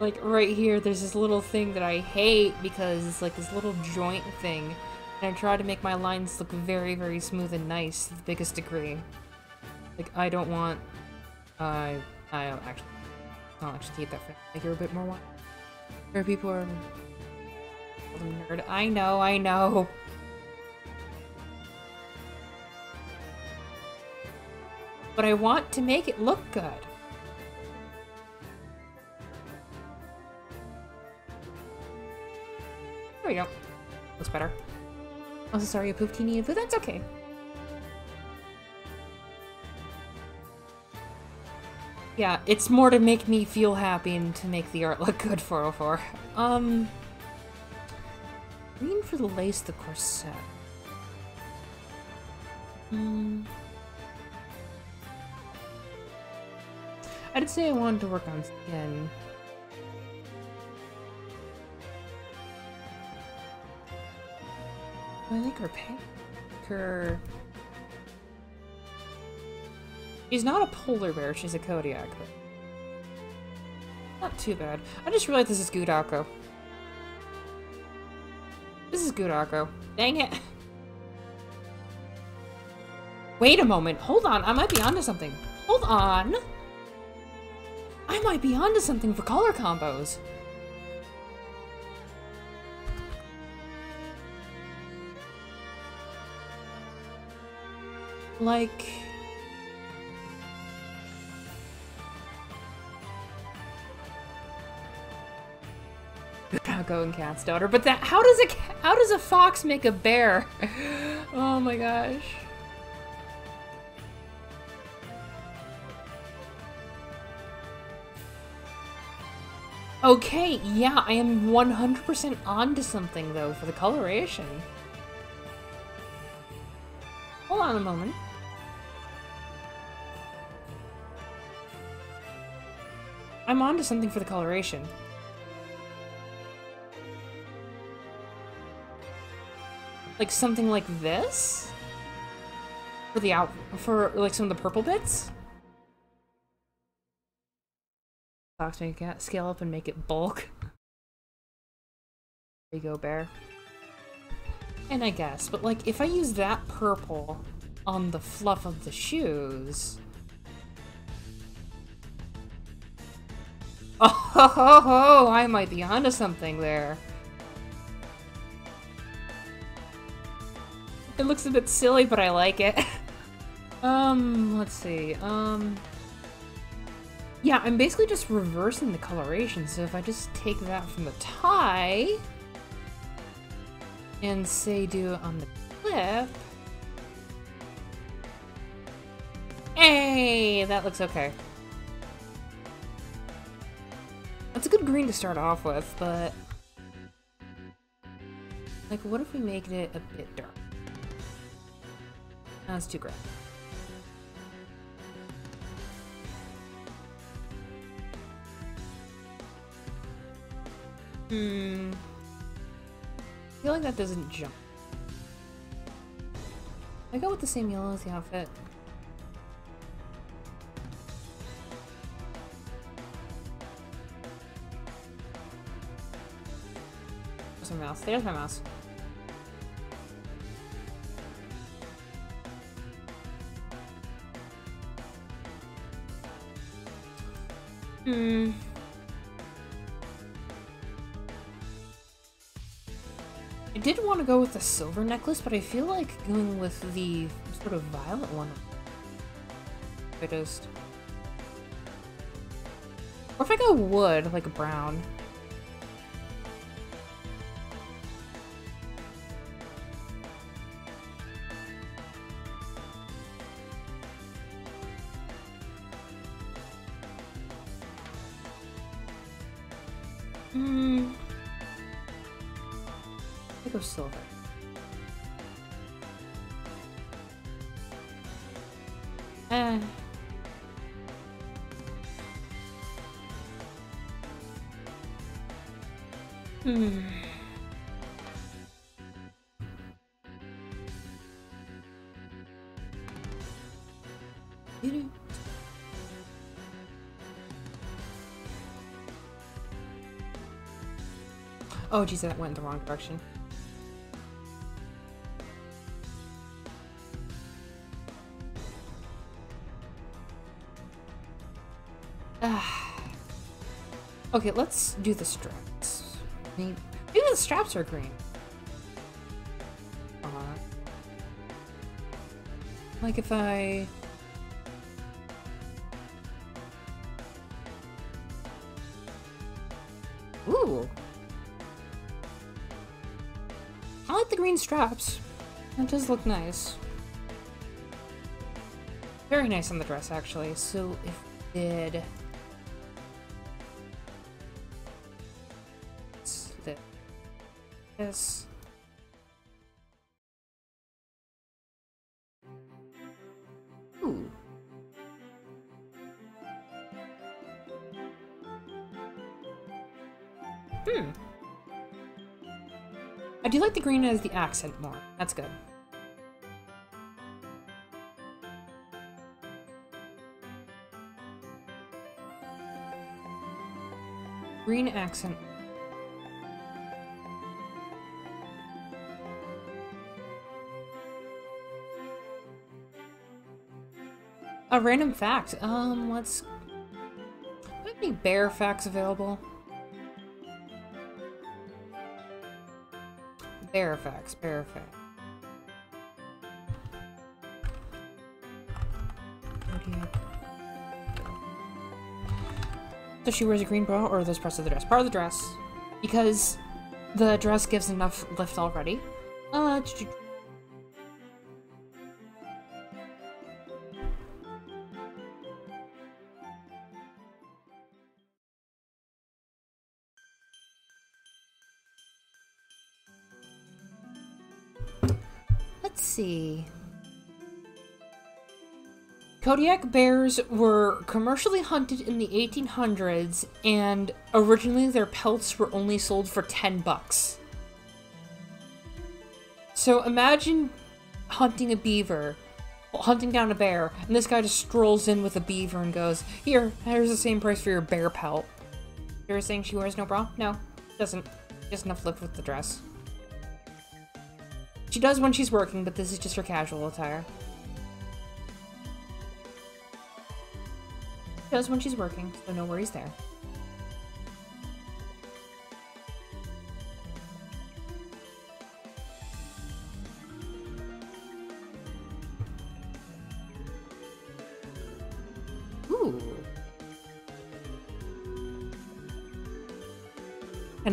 Like, right here, there's this little thing that I hate because it's like this little joint thing. And I try to make my lines look very, very smooth and nice to the biggest degree. Like, I don't want... Uh, I don't actually... I'll actually keep that for like you're a bit more one. Where people are nerd. I know, I know. But I want to make it look good. There we go. Looks better. Also sorry, a poop teeny, but that's okay. Yeah, it's more to make me feel happy and to make the art [laughs] look good, 404. Um... Green for the lace, the corset. Hmm... I'd say I wanted to work on skin. I think her her She's not a polar bear, she's a Kodiak. Not too bad. I just realized this is Gudako. This is Gudako. Dang it. Wait a moment. Hold on. I might be onto something. Hold on. I might be onto something for color combos. Like... Draco and Cat's daughter. But that how does a how does a fox make a bear? [laughs] oh my gosh. Okay, yeah, I am 100% onto something though for the coloration. Hold on a moment. I'm onto something for the coloration. Like something like this? For the out- for like some of the purple bits? Fox make scale up and make it bulk. There you go, bear. And I guess, but like if I use that purple on the fluff of the shoes... [laughs] Oh, ho, ho, ho, I might be onto something there. It looks a bit silly, but I like it. [laughs] um, let's see. Um, yeah, I'm basically just reversing the coloration. So if I just take that from the tie and say do it on the clip. Hey, that looks okay. That's a good green to start off with, but... Like, what if we make it a bit dark? That's too gray. Hmm. I feel like that doesn't jump. I go with the same yellow as the outfit. Mouse. There's my mouse. Hmm. I did want to go with the silver necklace, but I feel like going with the sort of violet one. I just... Or if I go wood, like brown. Oh, geez, that went in the wrong direction. [sighs] Okay, let's do the straps. Maybe, maybe the straps are green. Uh, like if I... straps. That does look nice. Very nice on the dress, actually. So if we did... This... like the accent more. That's good. Green accent. A random fact. Um, let's. Do have any bear facts available? Facts. Okay. So she wears a green bra or this part of the dress? Part of the dress. Because the dress gives enough lift already. Uh, Kodiak bears were commercially hunted in the 1800s, and originally their pelts were only sold for 10 bucks. So imagine hunting a beaver, hunting down a bear, and this guy just strolls in with a beaver and goes, Here, here's the same price for your bear pelt. You're saying she wears no bra? No, doesn't. Just enough lift with the dress. She does when she's working, but this is just her casual attire. She does when she's working, so no worries there.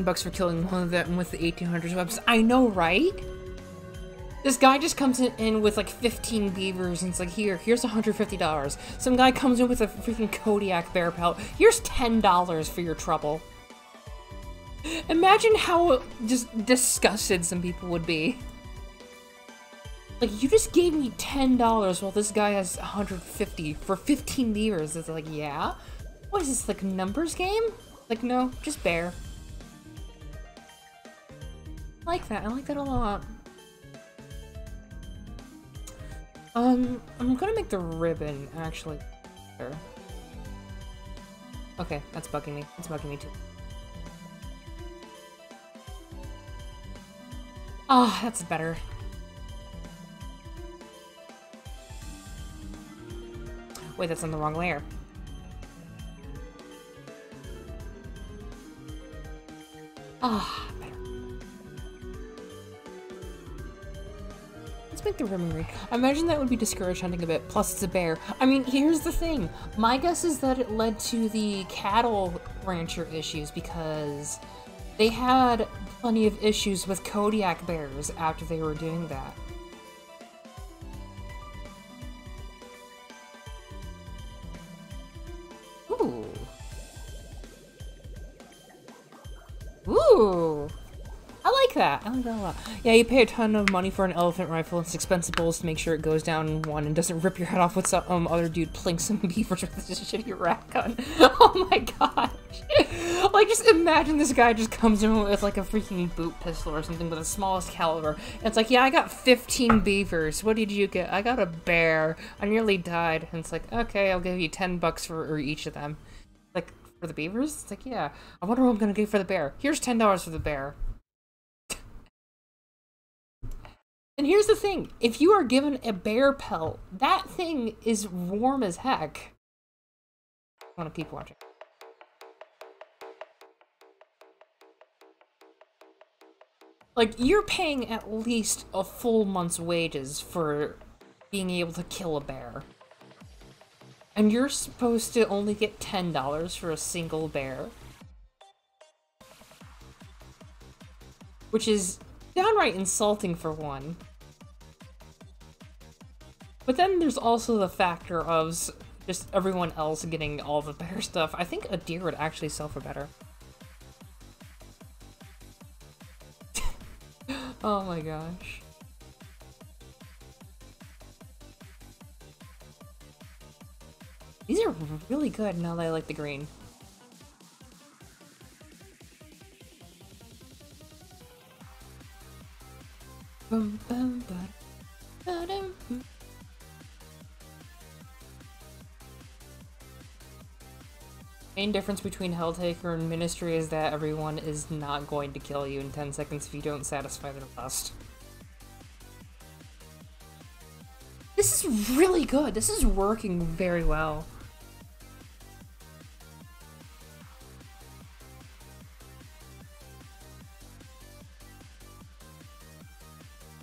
Bucks for killing one of them with the 1800s weapons. I know, right? This guy just comes in, with like 15 beavers and it's like, here, here's $150. Some guy comes in with a freaking Kodiak bear pelt. Here's $10 for your trouble. Imagine how just disgusted some people would be. Like, you just gave me $10 while this guy has 150 for 15 beavers. It's like, yeah? What is this, like, numbers game? Like, no, just bear. I like that. I like that a lot. Um, I'm gonna make the ribbon actually better. Okay, that's bugging me. It's bugging me too. Ah, that's better. Wait, that's on the wrong layer. Ah, make the green. I imagine that would be discouraged hunting a bit, plus it's a bear. I mean, here's the thing. My guess is that it led to the cattle rancher issues because they had plenty of issues with Kodiak bears after they were doing that. Ooh. Ooh. Like that. I like that a lot. Yeah, you pay a ton of money for an elephant rifle. It's expensive bullets to make sure it goes down one and doesn't rip your head off with some um, other dude playing some [laughs] beavers with this shitty rat gun. [laughs] oh my gosh. [laughs] like, just imagine this guy just comes in with like a freaking boot pistol or something with the smallest caliber. And it's like, yeah, I got 15 beavers. What did you get? I got a bear. I nearly died. And it's like, okay, I'll give you 10 bucks for each of them. Like, for the beavers? It's like, yeah. I wonder what I'm gonna get for the bear. Here's $10 for the bear. Here's the thing. If you are given a bear pelt, that thing is warm as heck. I wanna keep watching. Like, you're paying at least a full month's wages for being able to kill a bear. And you're supposed to only get $10 for a single bear. Which is downright insulting for one. But then there's also the factor of just everyone else getting all the better stuff. I think a deer would actually sell for better. [laughs] oh my gosh. These are really good now that I like the green. Main difference between Helltaker and Ministry is that everyone is not going to kill you in 10 seconds if you don't satisfy their lust. This is really good. This is working very well.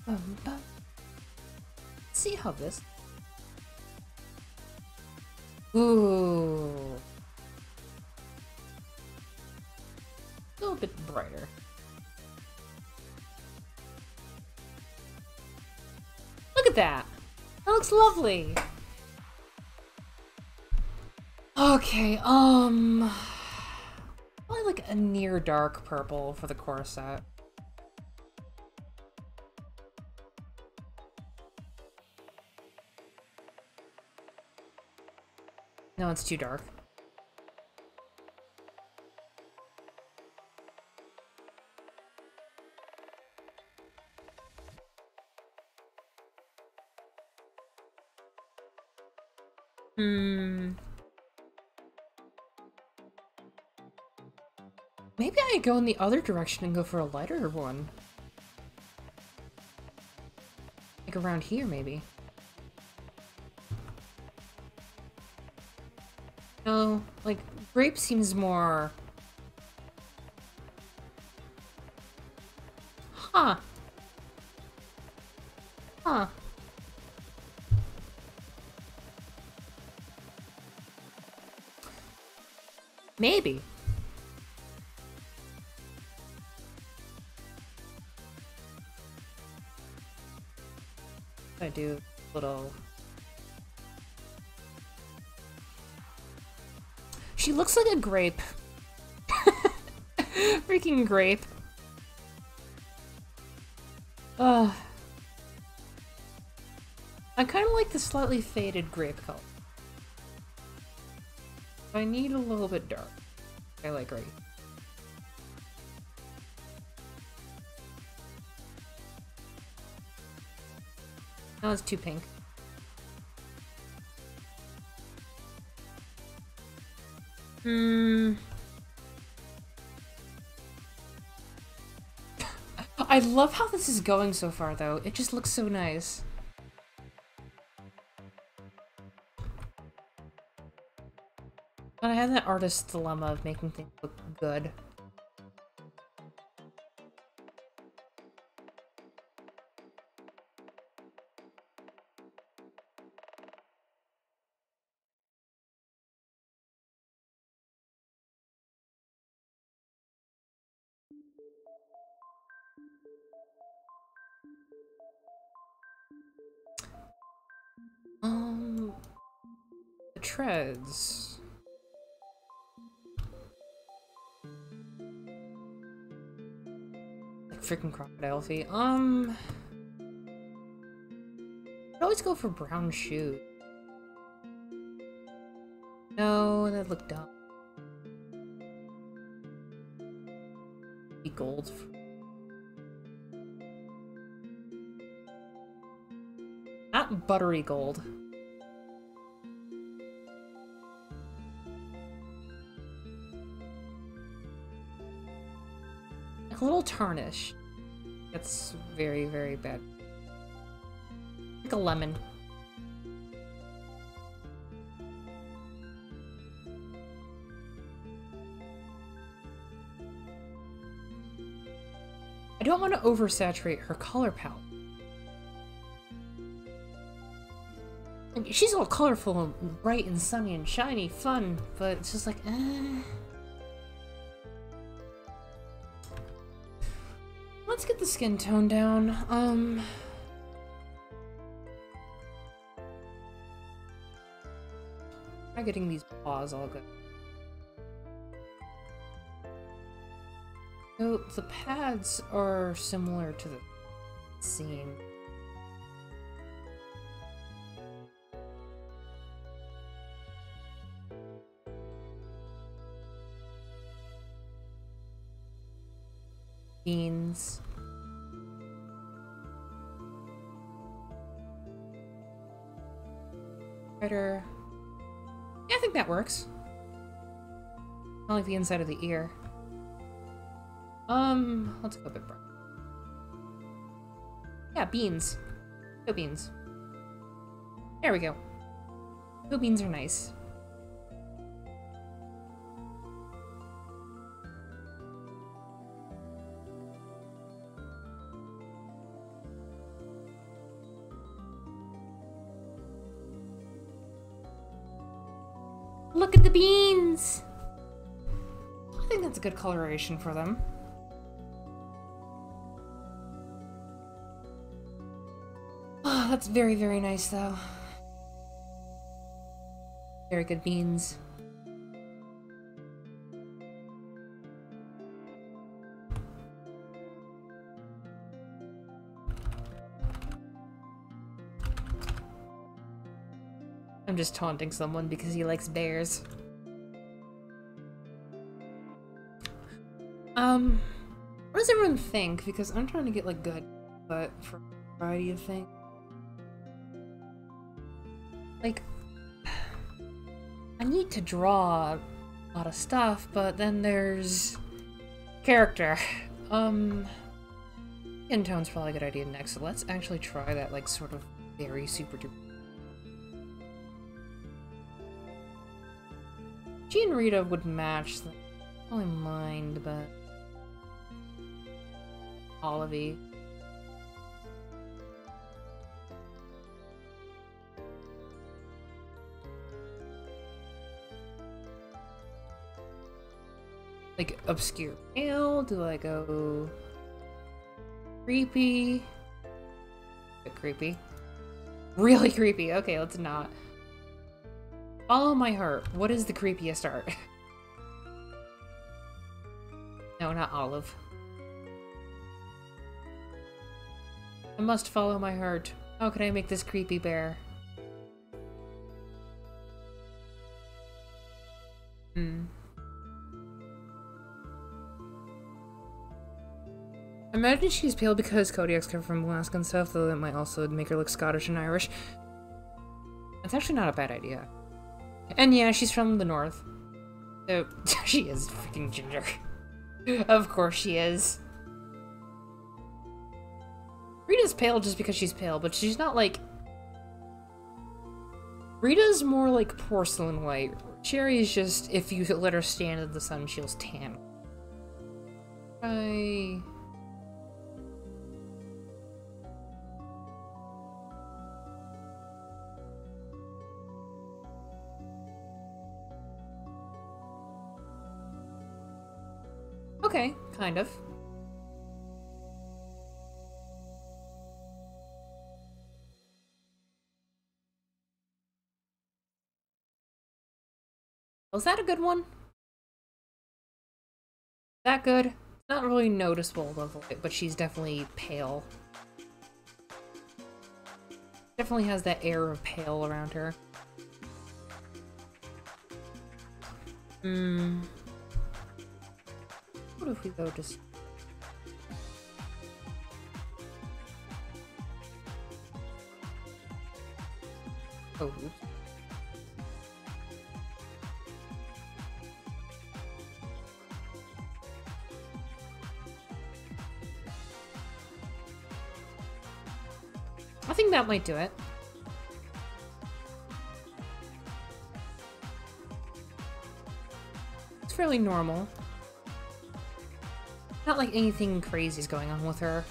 Um, see how this. Ooh. Little bit brighter. Look at that. That looks lovely. Okay, um... Probably like a near dark purple for the corset. No, it's too dark. Hmm. Maybe I go in the other direction and go for a lighter one. Like around here, maybe. No, like, grape seems more... Maybe. I do little She looks like a grape. [laughs] Freaking grape. Ugh. I kind of like the slightly faded grape color. I need a little bit dark. I like gray. That was too pink. Hmm. [laughs] I love how this is going so far, though. It just looks so nice. I have that artist's dilemma of making things look good. Feet. Um, I'd always go for brown shoes. No, that looked dumb. Be gold. Not buttery gold. a little tarnish. That's very, very bad. Like a lemon. I don't want to oversaturate her color palette. she's all colorful and bright and sunny and shiny, fun, but it's just like, eh. Skin tone down. Um... Try getting these paws all good. So, the pads are similar to the scene. Beans. Yeah, I think that works. Not like the inside of the ear. Um, let's go a bit bright. Yeah, beans. Go beans. There we go. Go beans are nice. Good coloration for them. Oh, that's very, very nice, though. Very good beans. I'm just taunting someone because he likes bears. Um, what does everyone think? Because I'm trying to get like good, but for a variety of things. Like, I need to draw a lot of stuff, but then there's character. Um, skin tone's probably a good idea next, so let's actually try that like sort of very super duper G and Rita would match. Only mind, but Olivie. Like obscure pale? Do I go creepy? creepy. Really creepy. Okay, let's not. Follow my heart. What is the creepiest art? [laughs] no, not Olive. I must follow my heart. How can I make this creepy bear? Hmm. Imagine she's pale because Kodiak's come from Alaska and stuff, though that might also make her look Scottish and Irish. That's actually not a bad idea. And yeah, she's from the north. So, [laughs] she is freaking ginger. [laughs] of course she is. Rita's pale just because she's pale, but she's not like... Rita's more like porcelain white. Cherry is just, if you let her stand in the sun, she'll tan. I... Okay, kind of. Was that a good one? That good? Not really noticeable level, but she's definitely pale. Definitely has that air of pale around her. Hmm. What if we go just... Oh, oops. That might do it. It's fairly normal. Not like anything crazy is going on with her.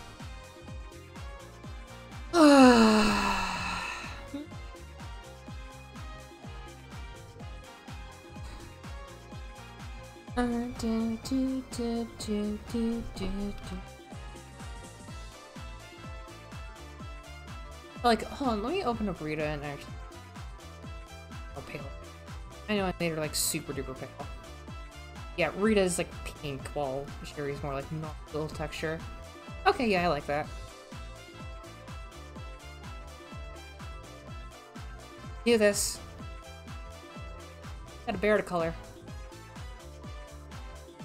Uh, do, do, do, Like, hold on, let me open up Rita and actually... Oh, pale. I know I made her, like, super duper pale. Yeah, Rita's, like, pink, while Sherry's more, like, not little texture. Okay, yeah, I like that. Do this. Got a bear to color.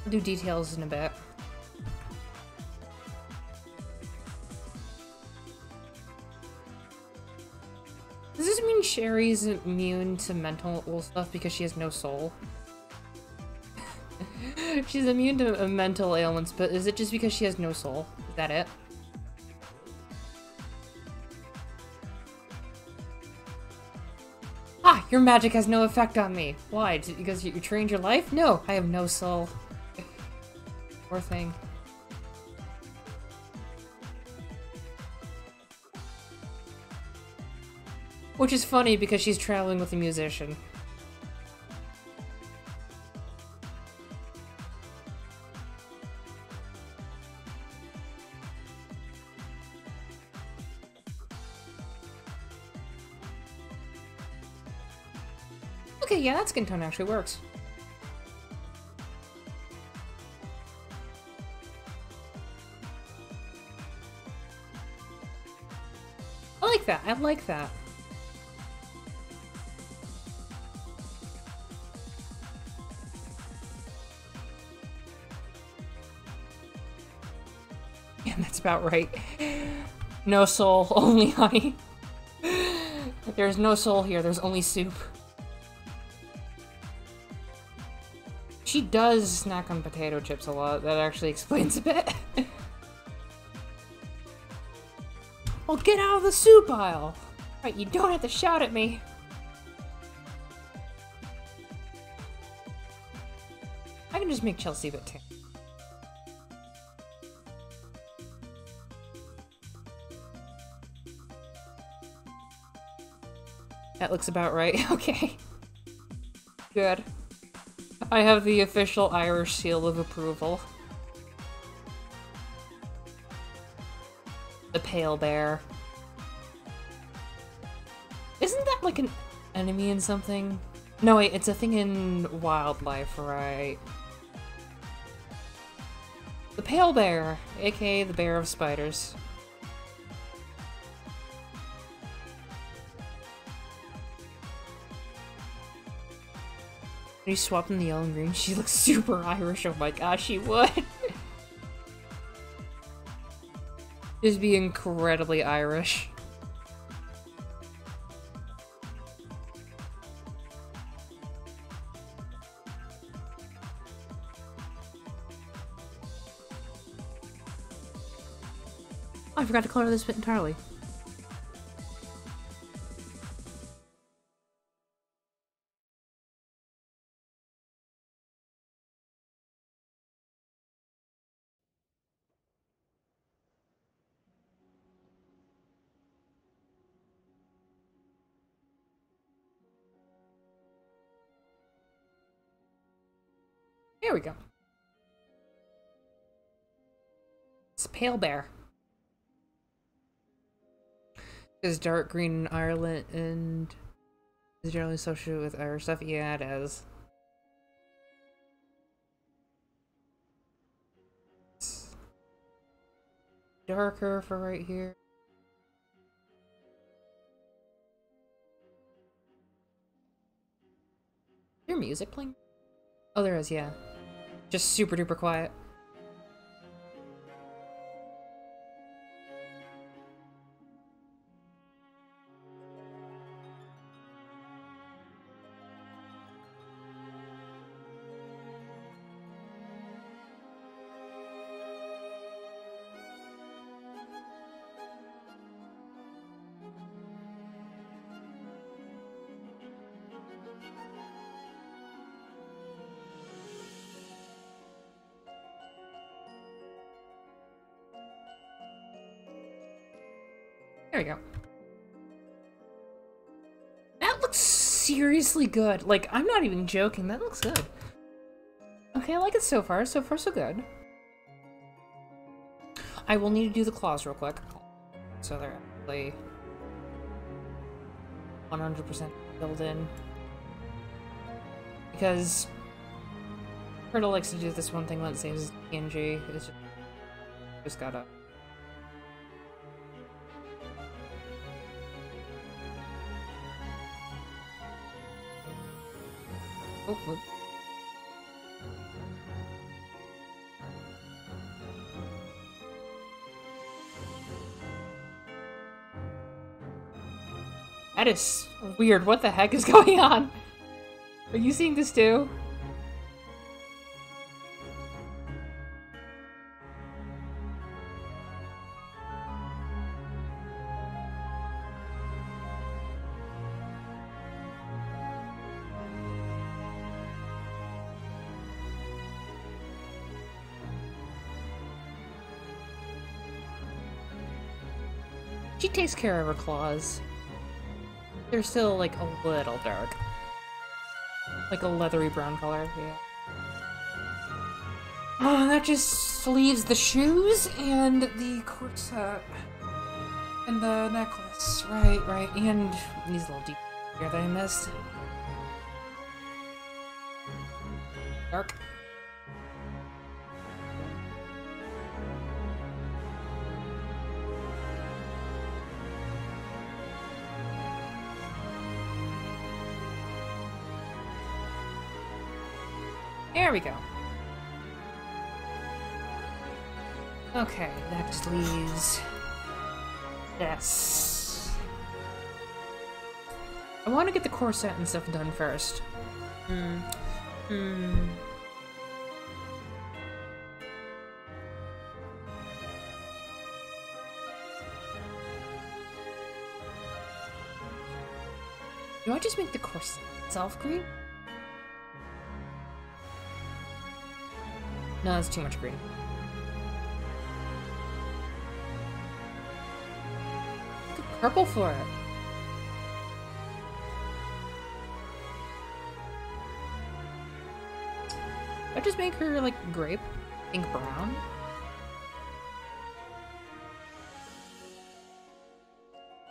I'll do details in a bit. Sherry's immune to mental stuff because she has no soul? [laughs] She's immune to uh, mental ailments, but is it just because she has no soul? Is that it? Ah, your magic has no effect on me. Why? Because you trained your life? No, I have no soul. [laughs] Poor thing. Which is funny because she's traveling with a musician. Okay, yeah, that skin tone actually works. I like that. I like that. About right. No soul, [laughs] only honey. There's no soul here, there's only soup. She does snack on potato chips a lot. That actually [laughs] explains a bit. well, get out of the soup aisle! Right, you don't have to shout at me. I can just make Chelsea a bit That looks about right. [laughs] Okay. Good. I have the official Irish seal of approval. The pale bear. Isn't that like an enemy in something? No, wait, it's a thing in wildlife, right? The pale bear, aka the bear of spiders. You swap in the yellow and green, she looks [laughs] super Irish. Oh my gosh, she would. [laughs] Just be incredibly Irish. I forgot to color this bit entirely. There we go. It's pale bear. Is dark green in Ireland and is generally associated with Irish stuff? Yeah, it is. darker for right here. Your music playing? Oh, there is, yeah. Just super duper quiet. Seriously good. Like, I'm not even joking. That looks good. Okay, I like it so far. So far, so good. I will need to do the claws real quick. So they're actually 100% filled in. Because Turtle likes to do this one thing when it saves PNG. It's just, just gotta That is weird. What the heck is [laughs] going on? Are you seeing this too? Takes care of her claws. They're still, like, a little dark. Like a leathery brown color, yeah. Oh, that just leaves the shoes and the corset. And the necklace. Right, right. And these little deep here that I missed. Dark. There we go. Okay, that just leaves this. I want to get the corset and stuff done first. Hmm. Hmm. Do I just make the corset itself green? No, that's too much green. Get purple for it. I just make her like grape, pink brown.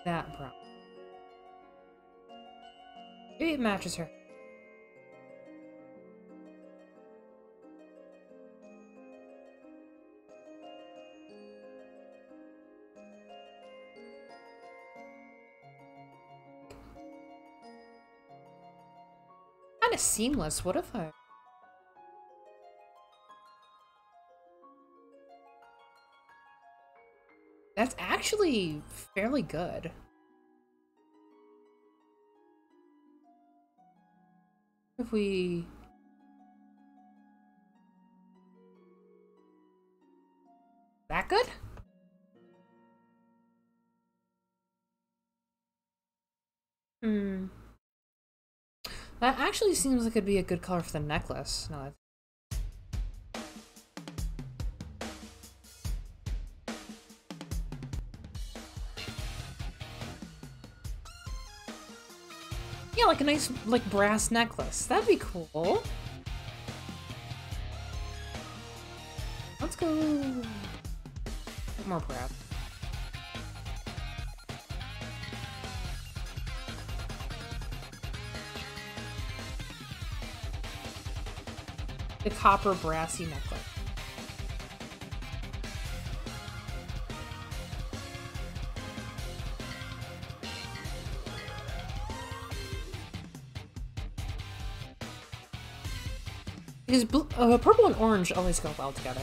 That brown. Maybe it matches her. Of seamless. What if I? That's actually fairly good. If we... That good? Hmm. That actually seems like it'd be a good color for the necklace. No, Yeah, like a nice, like, brass necklace. That'd be cool. Let's go... More brass. the copper brassy necklace. Because blue, uh, purple and orange always go well together.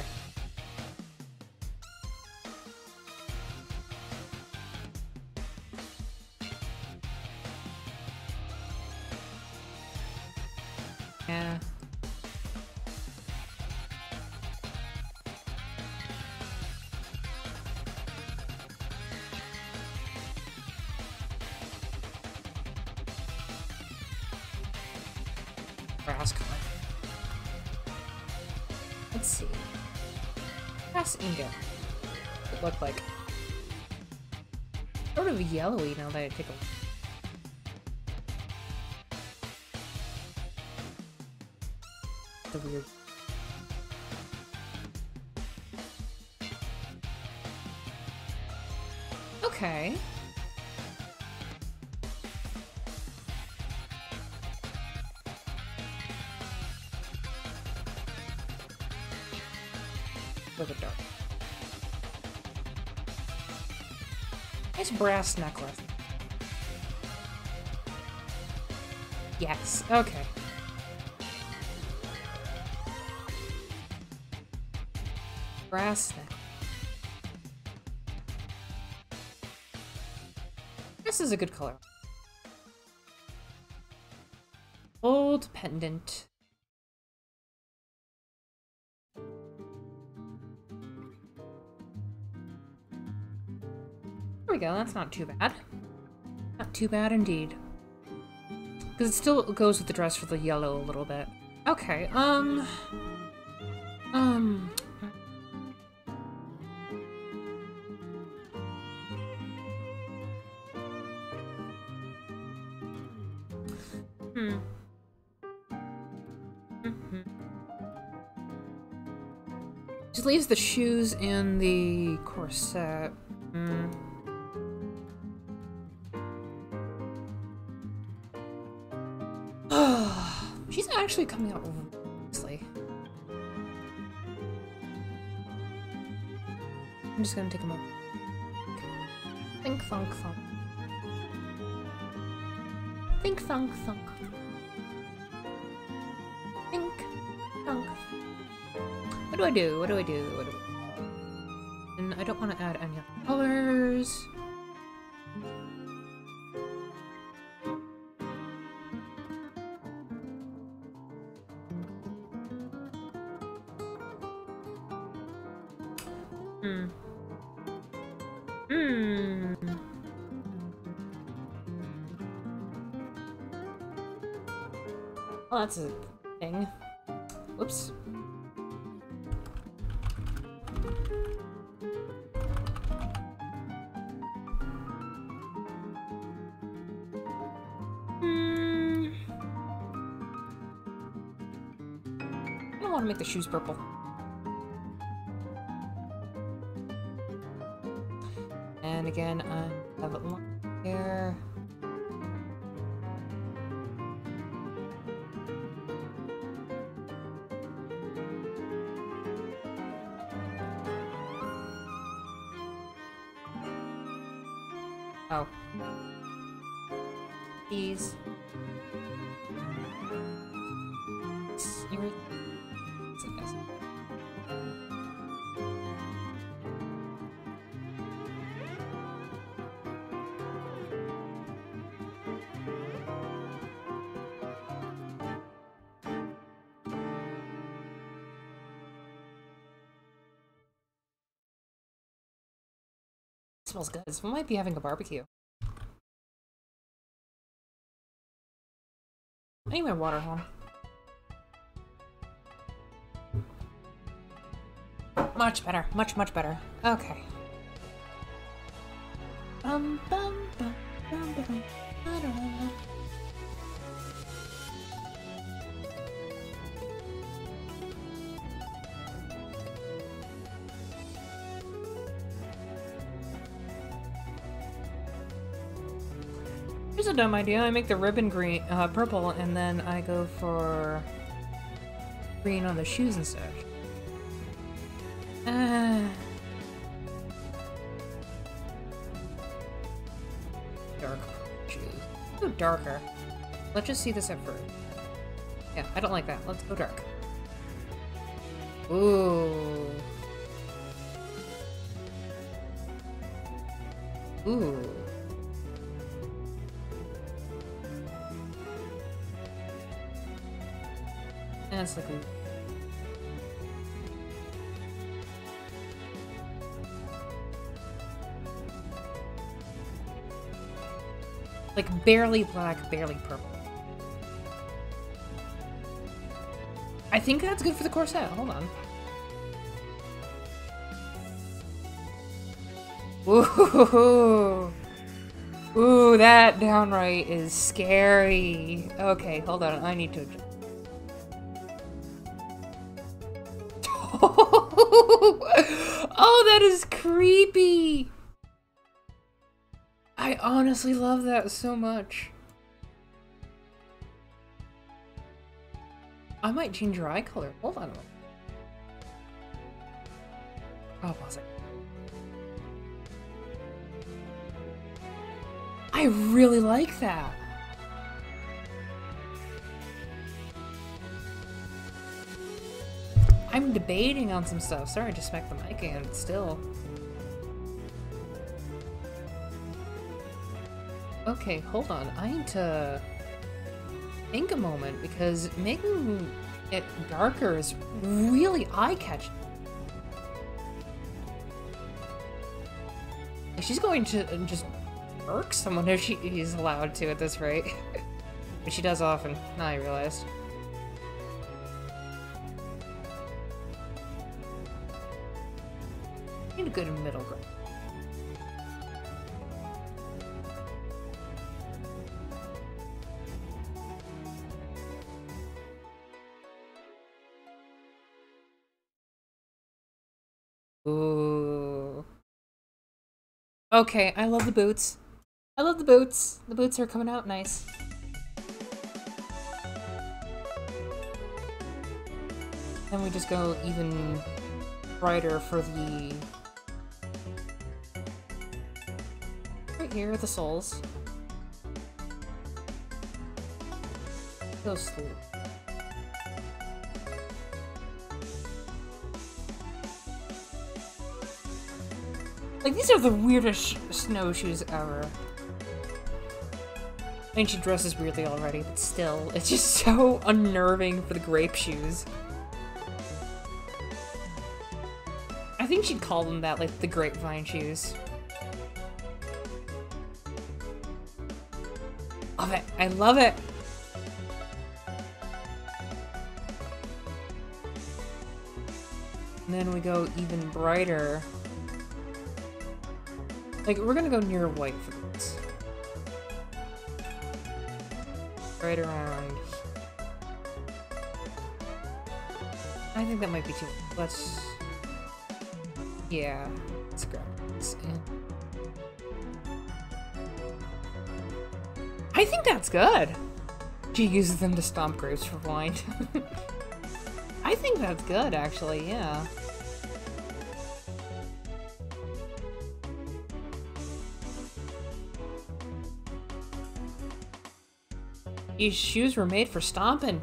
Yellowy now take a the weird. Okay. Little dark. Nice brass necklace. Yes, okay. Brass. This is a good color. Old pendant. There we go, that's not too bad. Not too bad indeed. Because it still goes with the dress for the yellow a little bit. Okay, um... Um... Hmm. Mhm. Just leaves the shoes and the corset. Hmm. Actually coming out nicely. I'm just gonna take a moment. Think, thunk, thunk. Think, thunk, thunk. Think, thunk. What do I do? What do I do? What do I do? And I don't want to add any other colors. That's a thing. Whoops. Hmm. I don't want to make the shoes purple. Smells good. We might be having a barbecue. I need my water home. Much better. Much, much better. Okay. Bum, bum, bum, Here's a dumb idea. I make the ribbon green, uh, purple, and then I go for green on the shoes instead. Ah. Dark shoes. Go darker. Let's just see this at first. Yeah, I don't like that. Let's go dark. Ooh. Ooh. Like barely black, barely purple. I think that's good for the corset. Hold on. Ooh. Ooh, that downright is scary. Okay, hold on. I need to adjust. Honestly love that so much. I might change your eye color. Hold on a moment. Oh, pause it. I really like that. I'm debating on some stuff. Sorry, I just smacked the mic again, still. Okay, hold on. I need to think a moment because making it darker is really eye-catching. She's going to just irk someone if she is allowed to at this rate. [laughs] but she does often, now I realized. Need a good middle ground. Okay, I love the boots. I love the boots. The boots are coming out nice. Then we just go even brighter for the... Right here, the soles. Go slow. Like, these are the weirdest snowshoes ever. I mean, she dresses weirdly already, but still, it's just [laughs] so unnerving for the grape shoes. I think she'd call them that, like, the grapevine shoes. Love it. I love it. And then we go even brighter. Like, we're gonna go near white for this. Right around... I think that might be too... Let's... Yeah. Let's grab this in. I think that's good! She uses them to stomp grapes for wine. [laughs] I think that's good, actually, yeah. These shoes were made for stomping.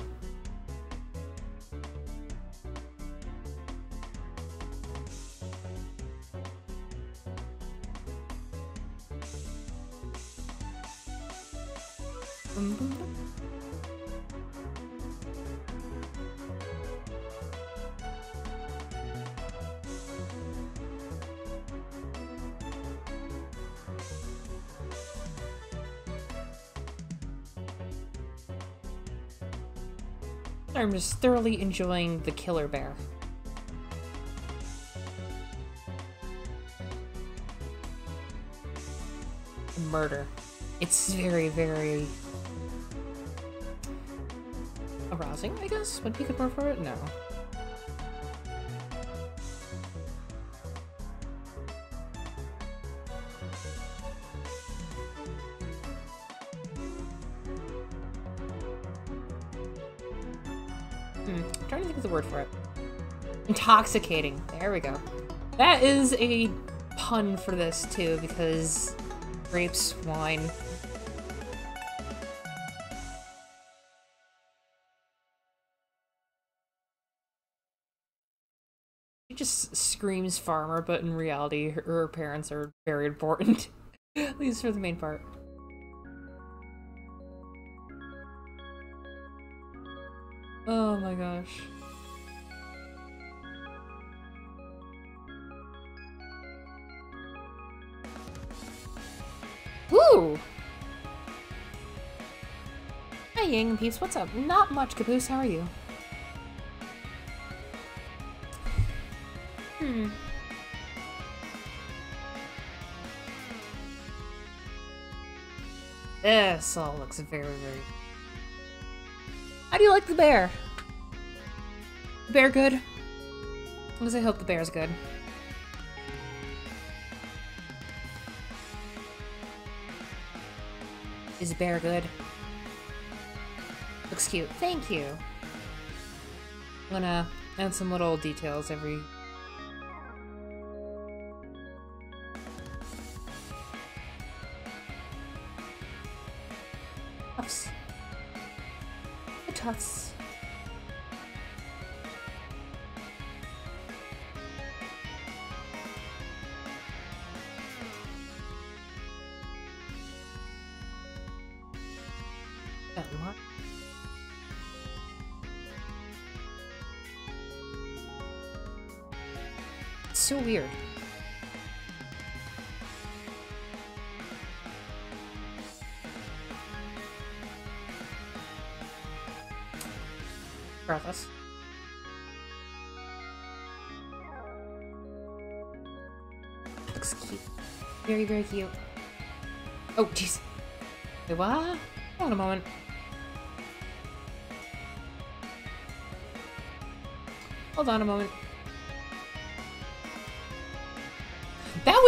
I'm just thoroughly enjoying the killer bear. Murder. It's very, very arousing, I guess? Would be good word for it? No. Intoxicating. There we go. That is a pun for this, too, because grapes, wine, She just screams farmer, but in reality, her, parents are very important. [laughs] At least for the main part. Oh my gosh. Peeps, what's up? Not much, Caboose, how are you? Hmm. This all looks very, very... How do you like the bear? Bear good? Least I hope the bear's good. Is bear good? Looks cute. Thank you. I'm gonna add some little details every It's so weird. Regardless. Looks cute. Very, very cute. Oh, jeez. Wait, what? Hold on a moment. Hold on a moment.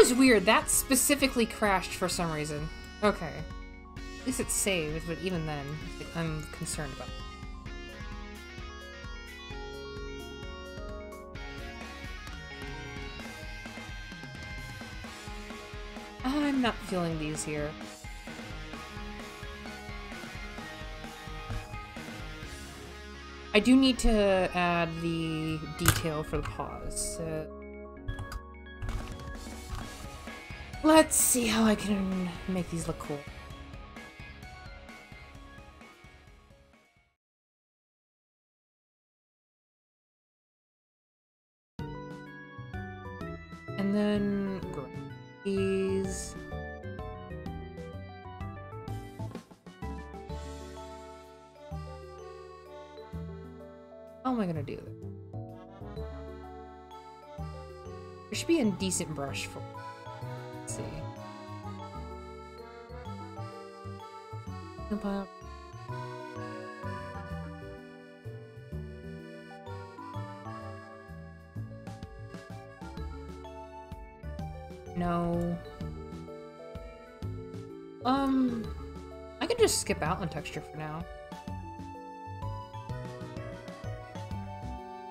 Was weird. That specifically crashed for some reason. Okay. At least it's saved, but even then, I'm concerned about it. I'm not feeling these here. I do need to add the detail for the paws. Let's see how I can make these look cool. And then these. How am I gonna do it? There should be a decent brush for. No. Um, I could just skip out on texture for now.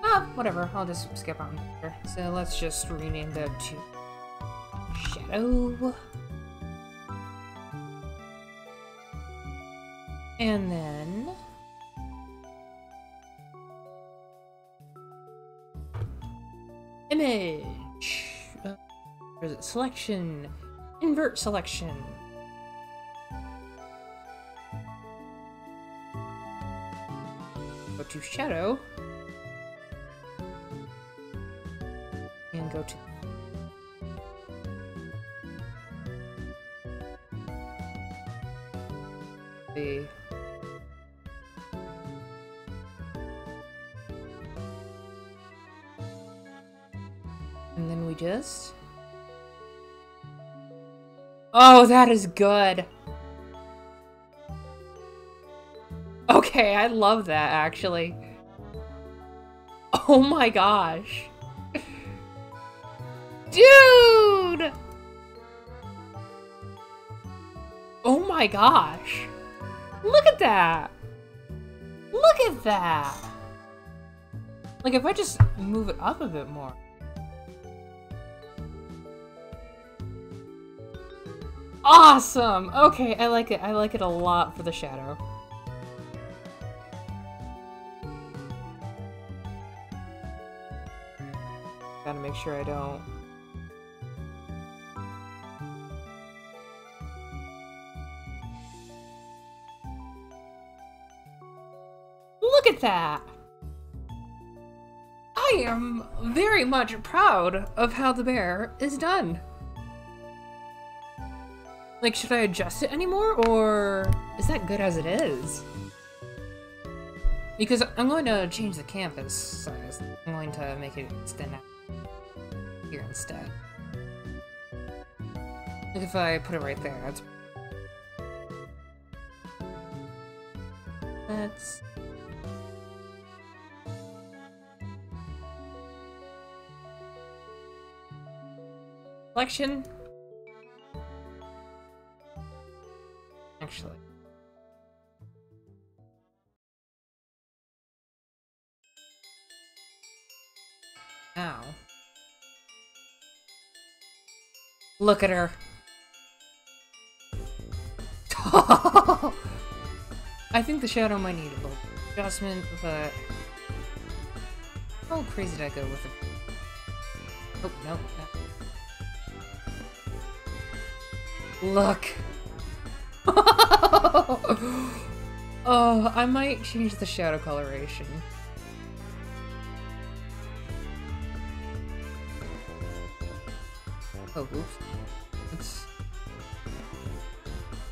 Ah, whatever. I'll just skip out on texture. So let's just rename that to Shadow. And then... Image. Uh, is it? Selection. Invert selection. Go to shadow. And go to Oh, that is good. Okay, I love that actually. Oh my gosh. Dude! Oh my gosh. Look at that. Look at that. Like if I just move it up a bit more. Awesome! Okay, I like it. I like it a lot for the shadow. Gotta make sure I don't. Look at that! I am very much proud of how the bear is done. Like, should I adjust it anymore, or is that good as it is? Because I'm going to change the canvas size. I'm going to make it extend out here instead. If I put it right there, that's... That's... Selection. Actually. Ow. Look at her. [laughs] I think the shadow might need a little adjustment, but... How crazy did I go with it? Oh, no. Look! [laughs] oh, I might change the shadow coloration. Oh, oops. It's...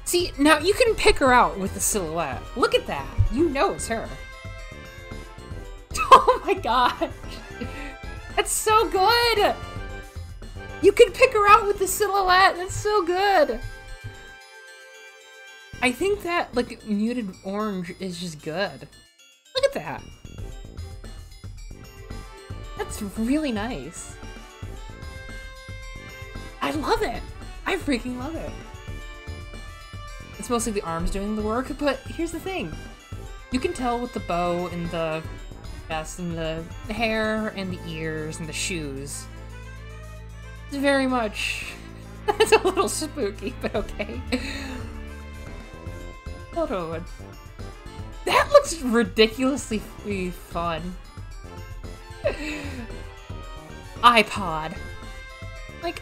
See, now you can pick her out with the silhouette. Look at that. You know it's her. [laughs] Oh my god. That's so good. You can pick her out with the silhouette. That's so good. I think that, like, muted orange is just good. Look at that. That's really nice. I love it. I freaking love it. It's mostly the arms doing the work, but here's the thing. You can tell with the bow and the vest and the hair and the ears and the shoes. It's very much... [laughs] It's a little spooky, but okay. That looks ridiculously fun. [laughs] iPod. Like,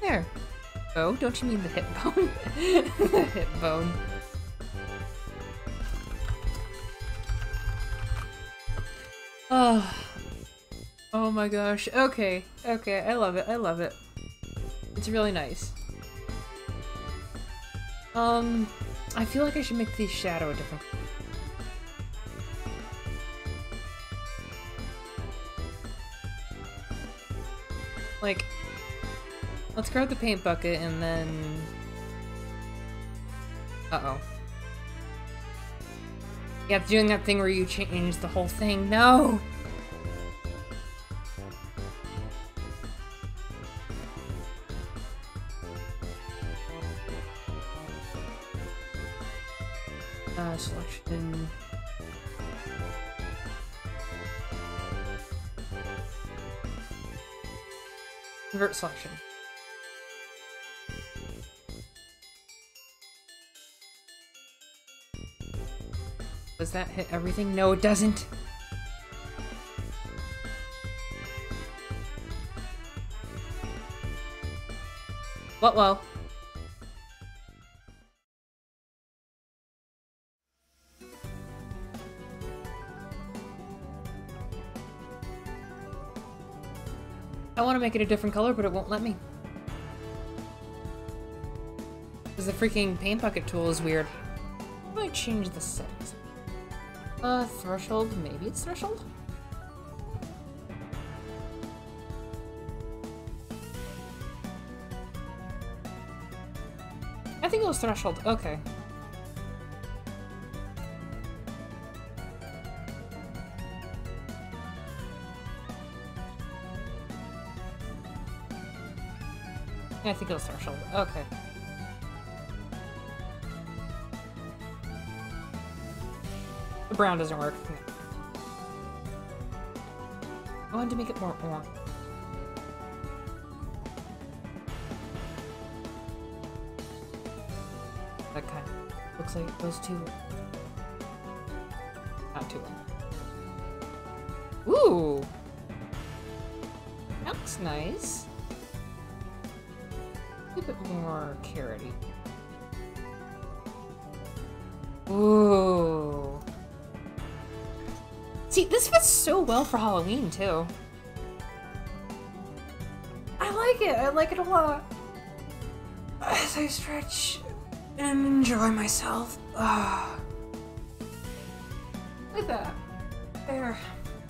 there. Oh, don't you mean the hip bone? [laughs] the hip bone. Oh. Oh my gosh. Okay. Okay. I love it. I love it. It's really nice. Um, I feel like I should make the shadow a different Like, let's grab the paint bucket and then... Uh-oh. Yeah, it's doing that thing where you change the whole thing. No! Selection... Convert selection. Does that hit everything? No, it doesn't. What, well? I to make it a different color, but it won't let me. Because the freaking paint bucket tool is weird. I might change the settings. Uh, threshold? Maybe it's threshold? I think it was threshold. Okay. I think it was threshold. Okay. The brown doesn't work. I wanted to make it more orange. That kind of looks like those two. Not too long. Ooh! That looks nice. More carroty. Ooh. See, this fits so well for Halloween, too. I like it. I like it a lot. As I stretch and enjoy myself. Ah. Look at that. Bear.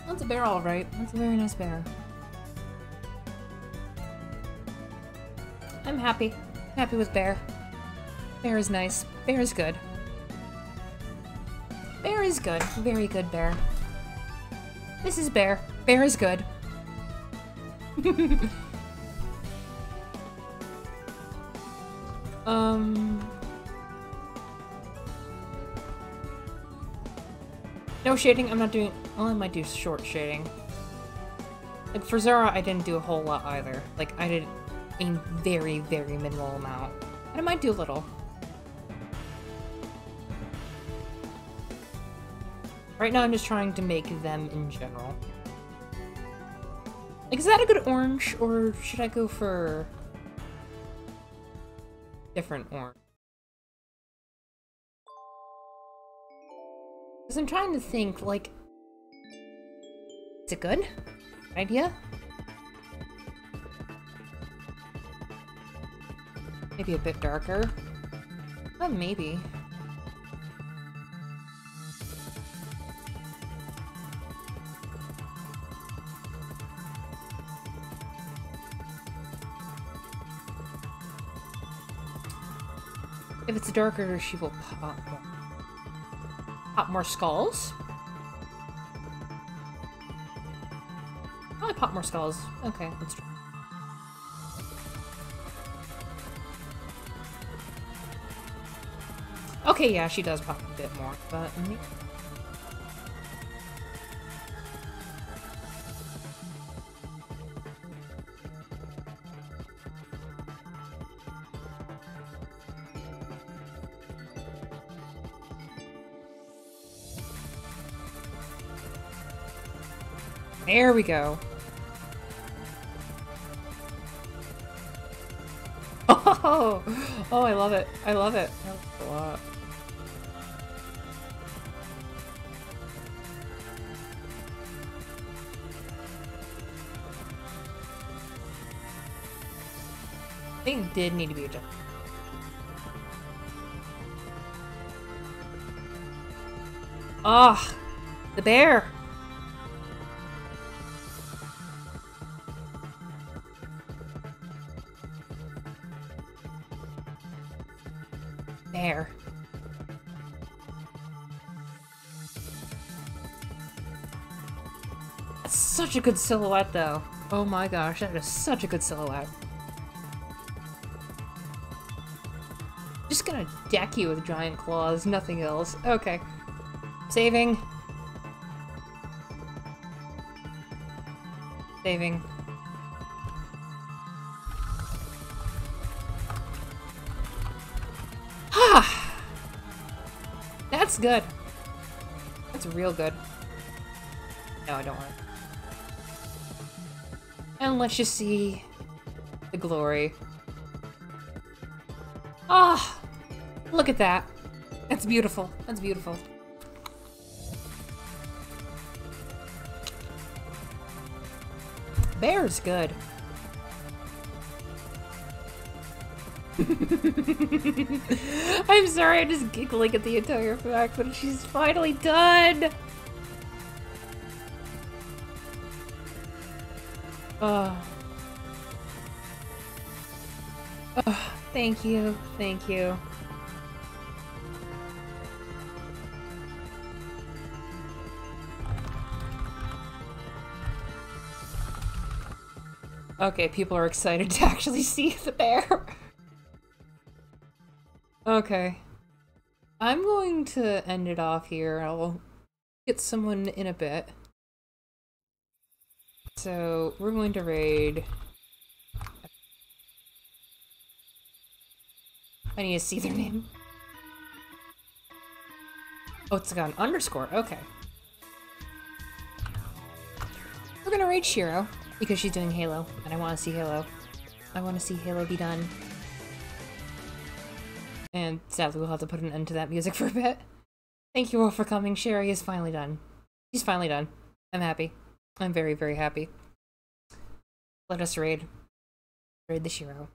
That's a bear, all right. That's a very nice bear. I'm happy. Happy with bear. Bear is nice. Bear is good. Bear is good. Very good bear. This is bear. Bear is good. [laughs] um... No shading, I'm not doing- well, I might do short shading. Like, for Zara, I didn't do a whole lot either. Like, I did a very, very minimal amount. And I might do a little. Right now I'm just trying to make them in general. Like, is that a good orange, or should I go for... different orange? Because I'm trying to think, like... Is it good? Idea? Maybe a bit darker? Uh, maybe. If it's darker, she will pop more. Pop more skulls? I pop more skulls. Okay, let's try. Okay, yeah, she does pop a bit more, but... Mm-hmm. There we go. Oh, [laughs] oh, I love it. I love it. Did need to be a adjusted. Ah, the bear. Bear. That's such a good silhouette, though. Oh my gosh, that is such a good silhouette. Deck you with giant claws, nothing else. Okay. Saving. Saving. Ah! That's good. That's real good. No, I don't want it. And let's just see the glory. Ah! Look at that. That's beautiful. That's beautiful. Bear's good. [laughs] I'm sorry, I'm just giggling at the entire fact that she's finally done! Oh. Oh, thank you, thank you. Okay, people are excited to [laughs] actually see the bear. okay. I'm going to end it off here. I'll get someone in a bit. So, we're going to raid... I need to see their name. Oh, it's got an underscore. Okay. We're gonna raid Shiro. Because she's doing Halo, and I want to see Halo. I want to see Halo be done. And sadly, we'll have to put an end to that music [laughs] for a bit. Thank you all for coming. Sherry is finally done. She's finally done. I'm happy. I'm very, very happy. Let us raid. Raid the Shiro.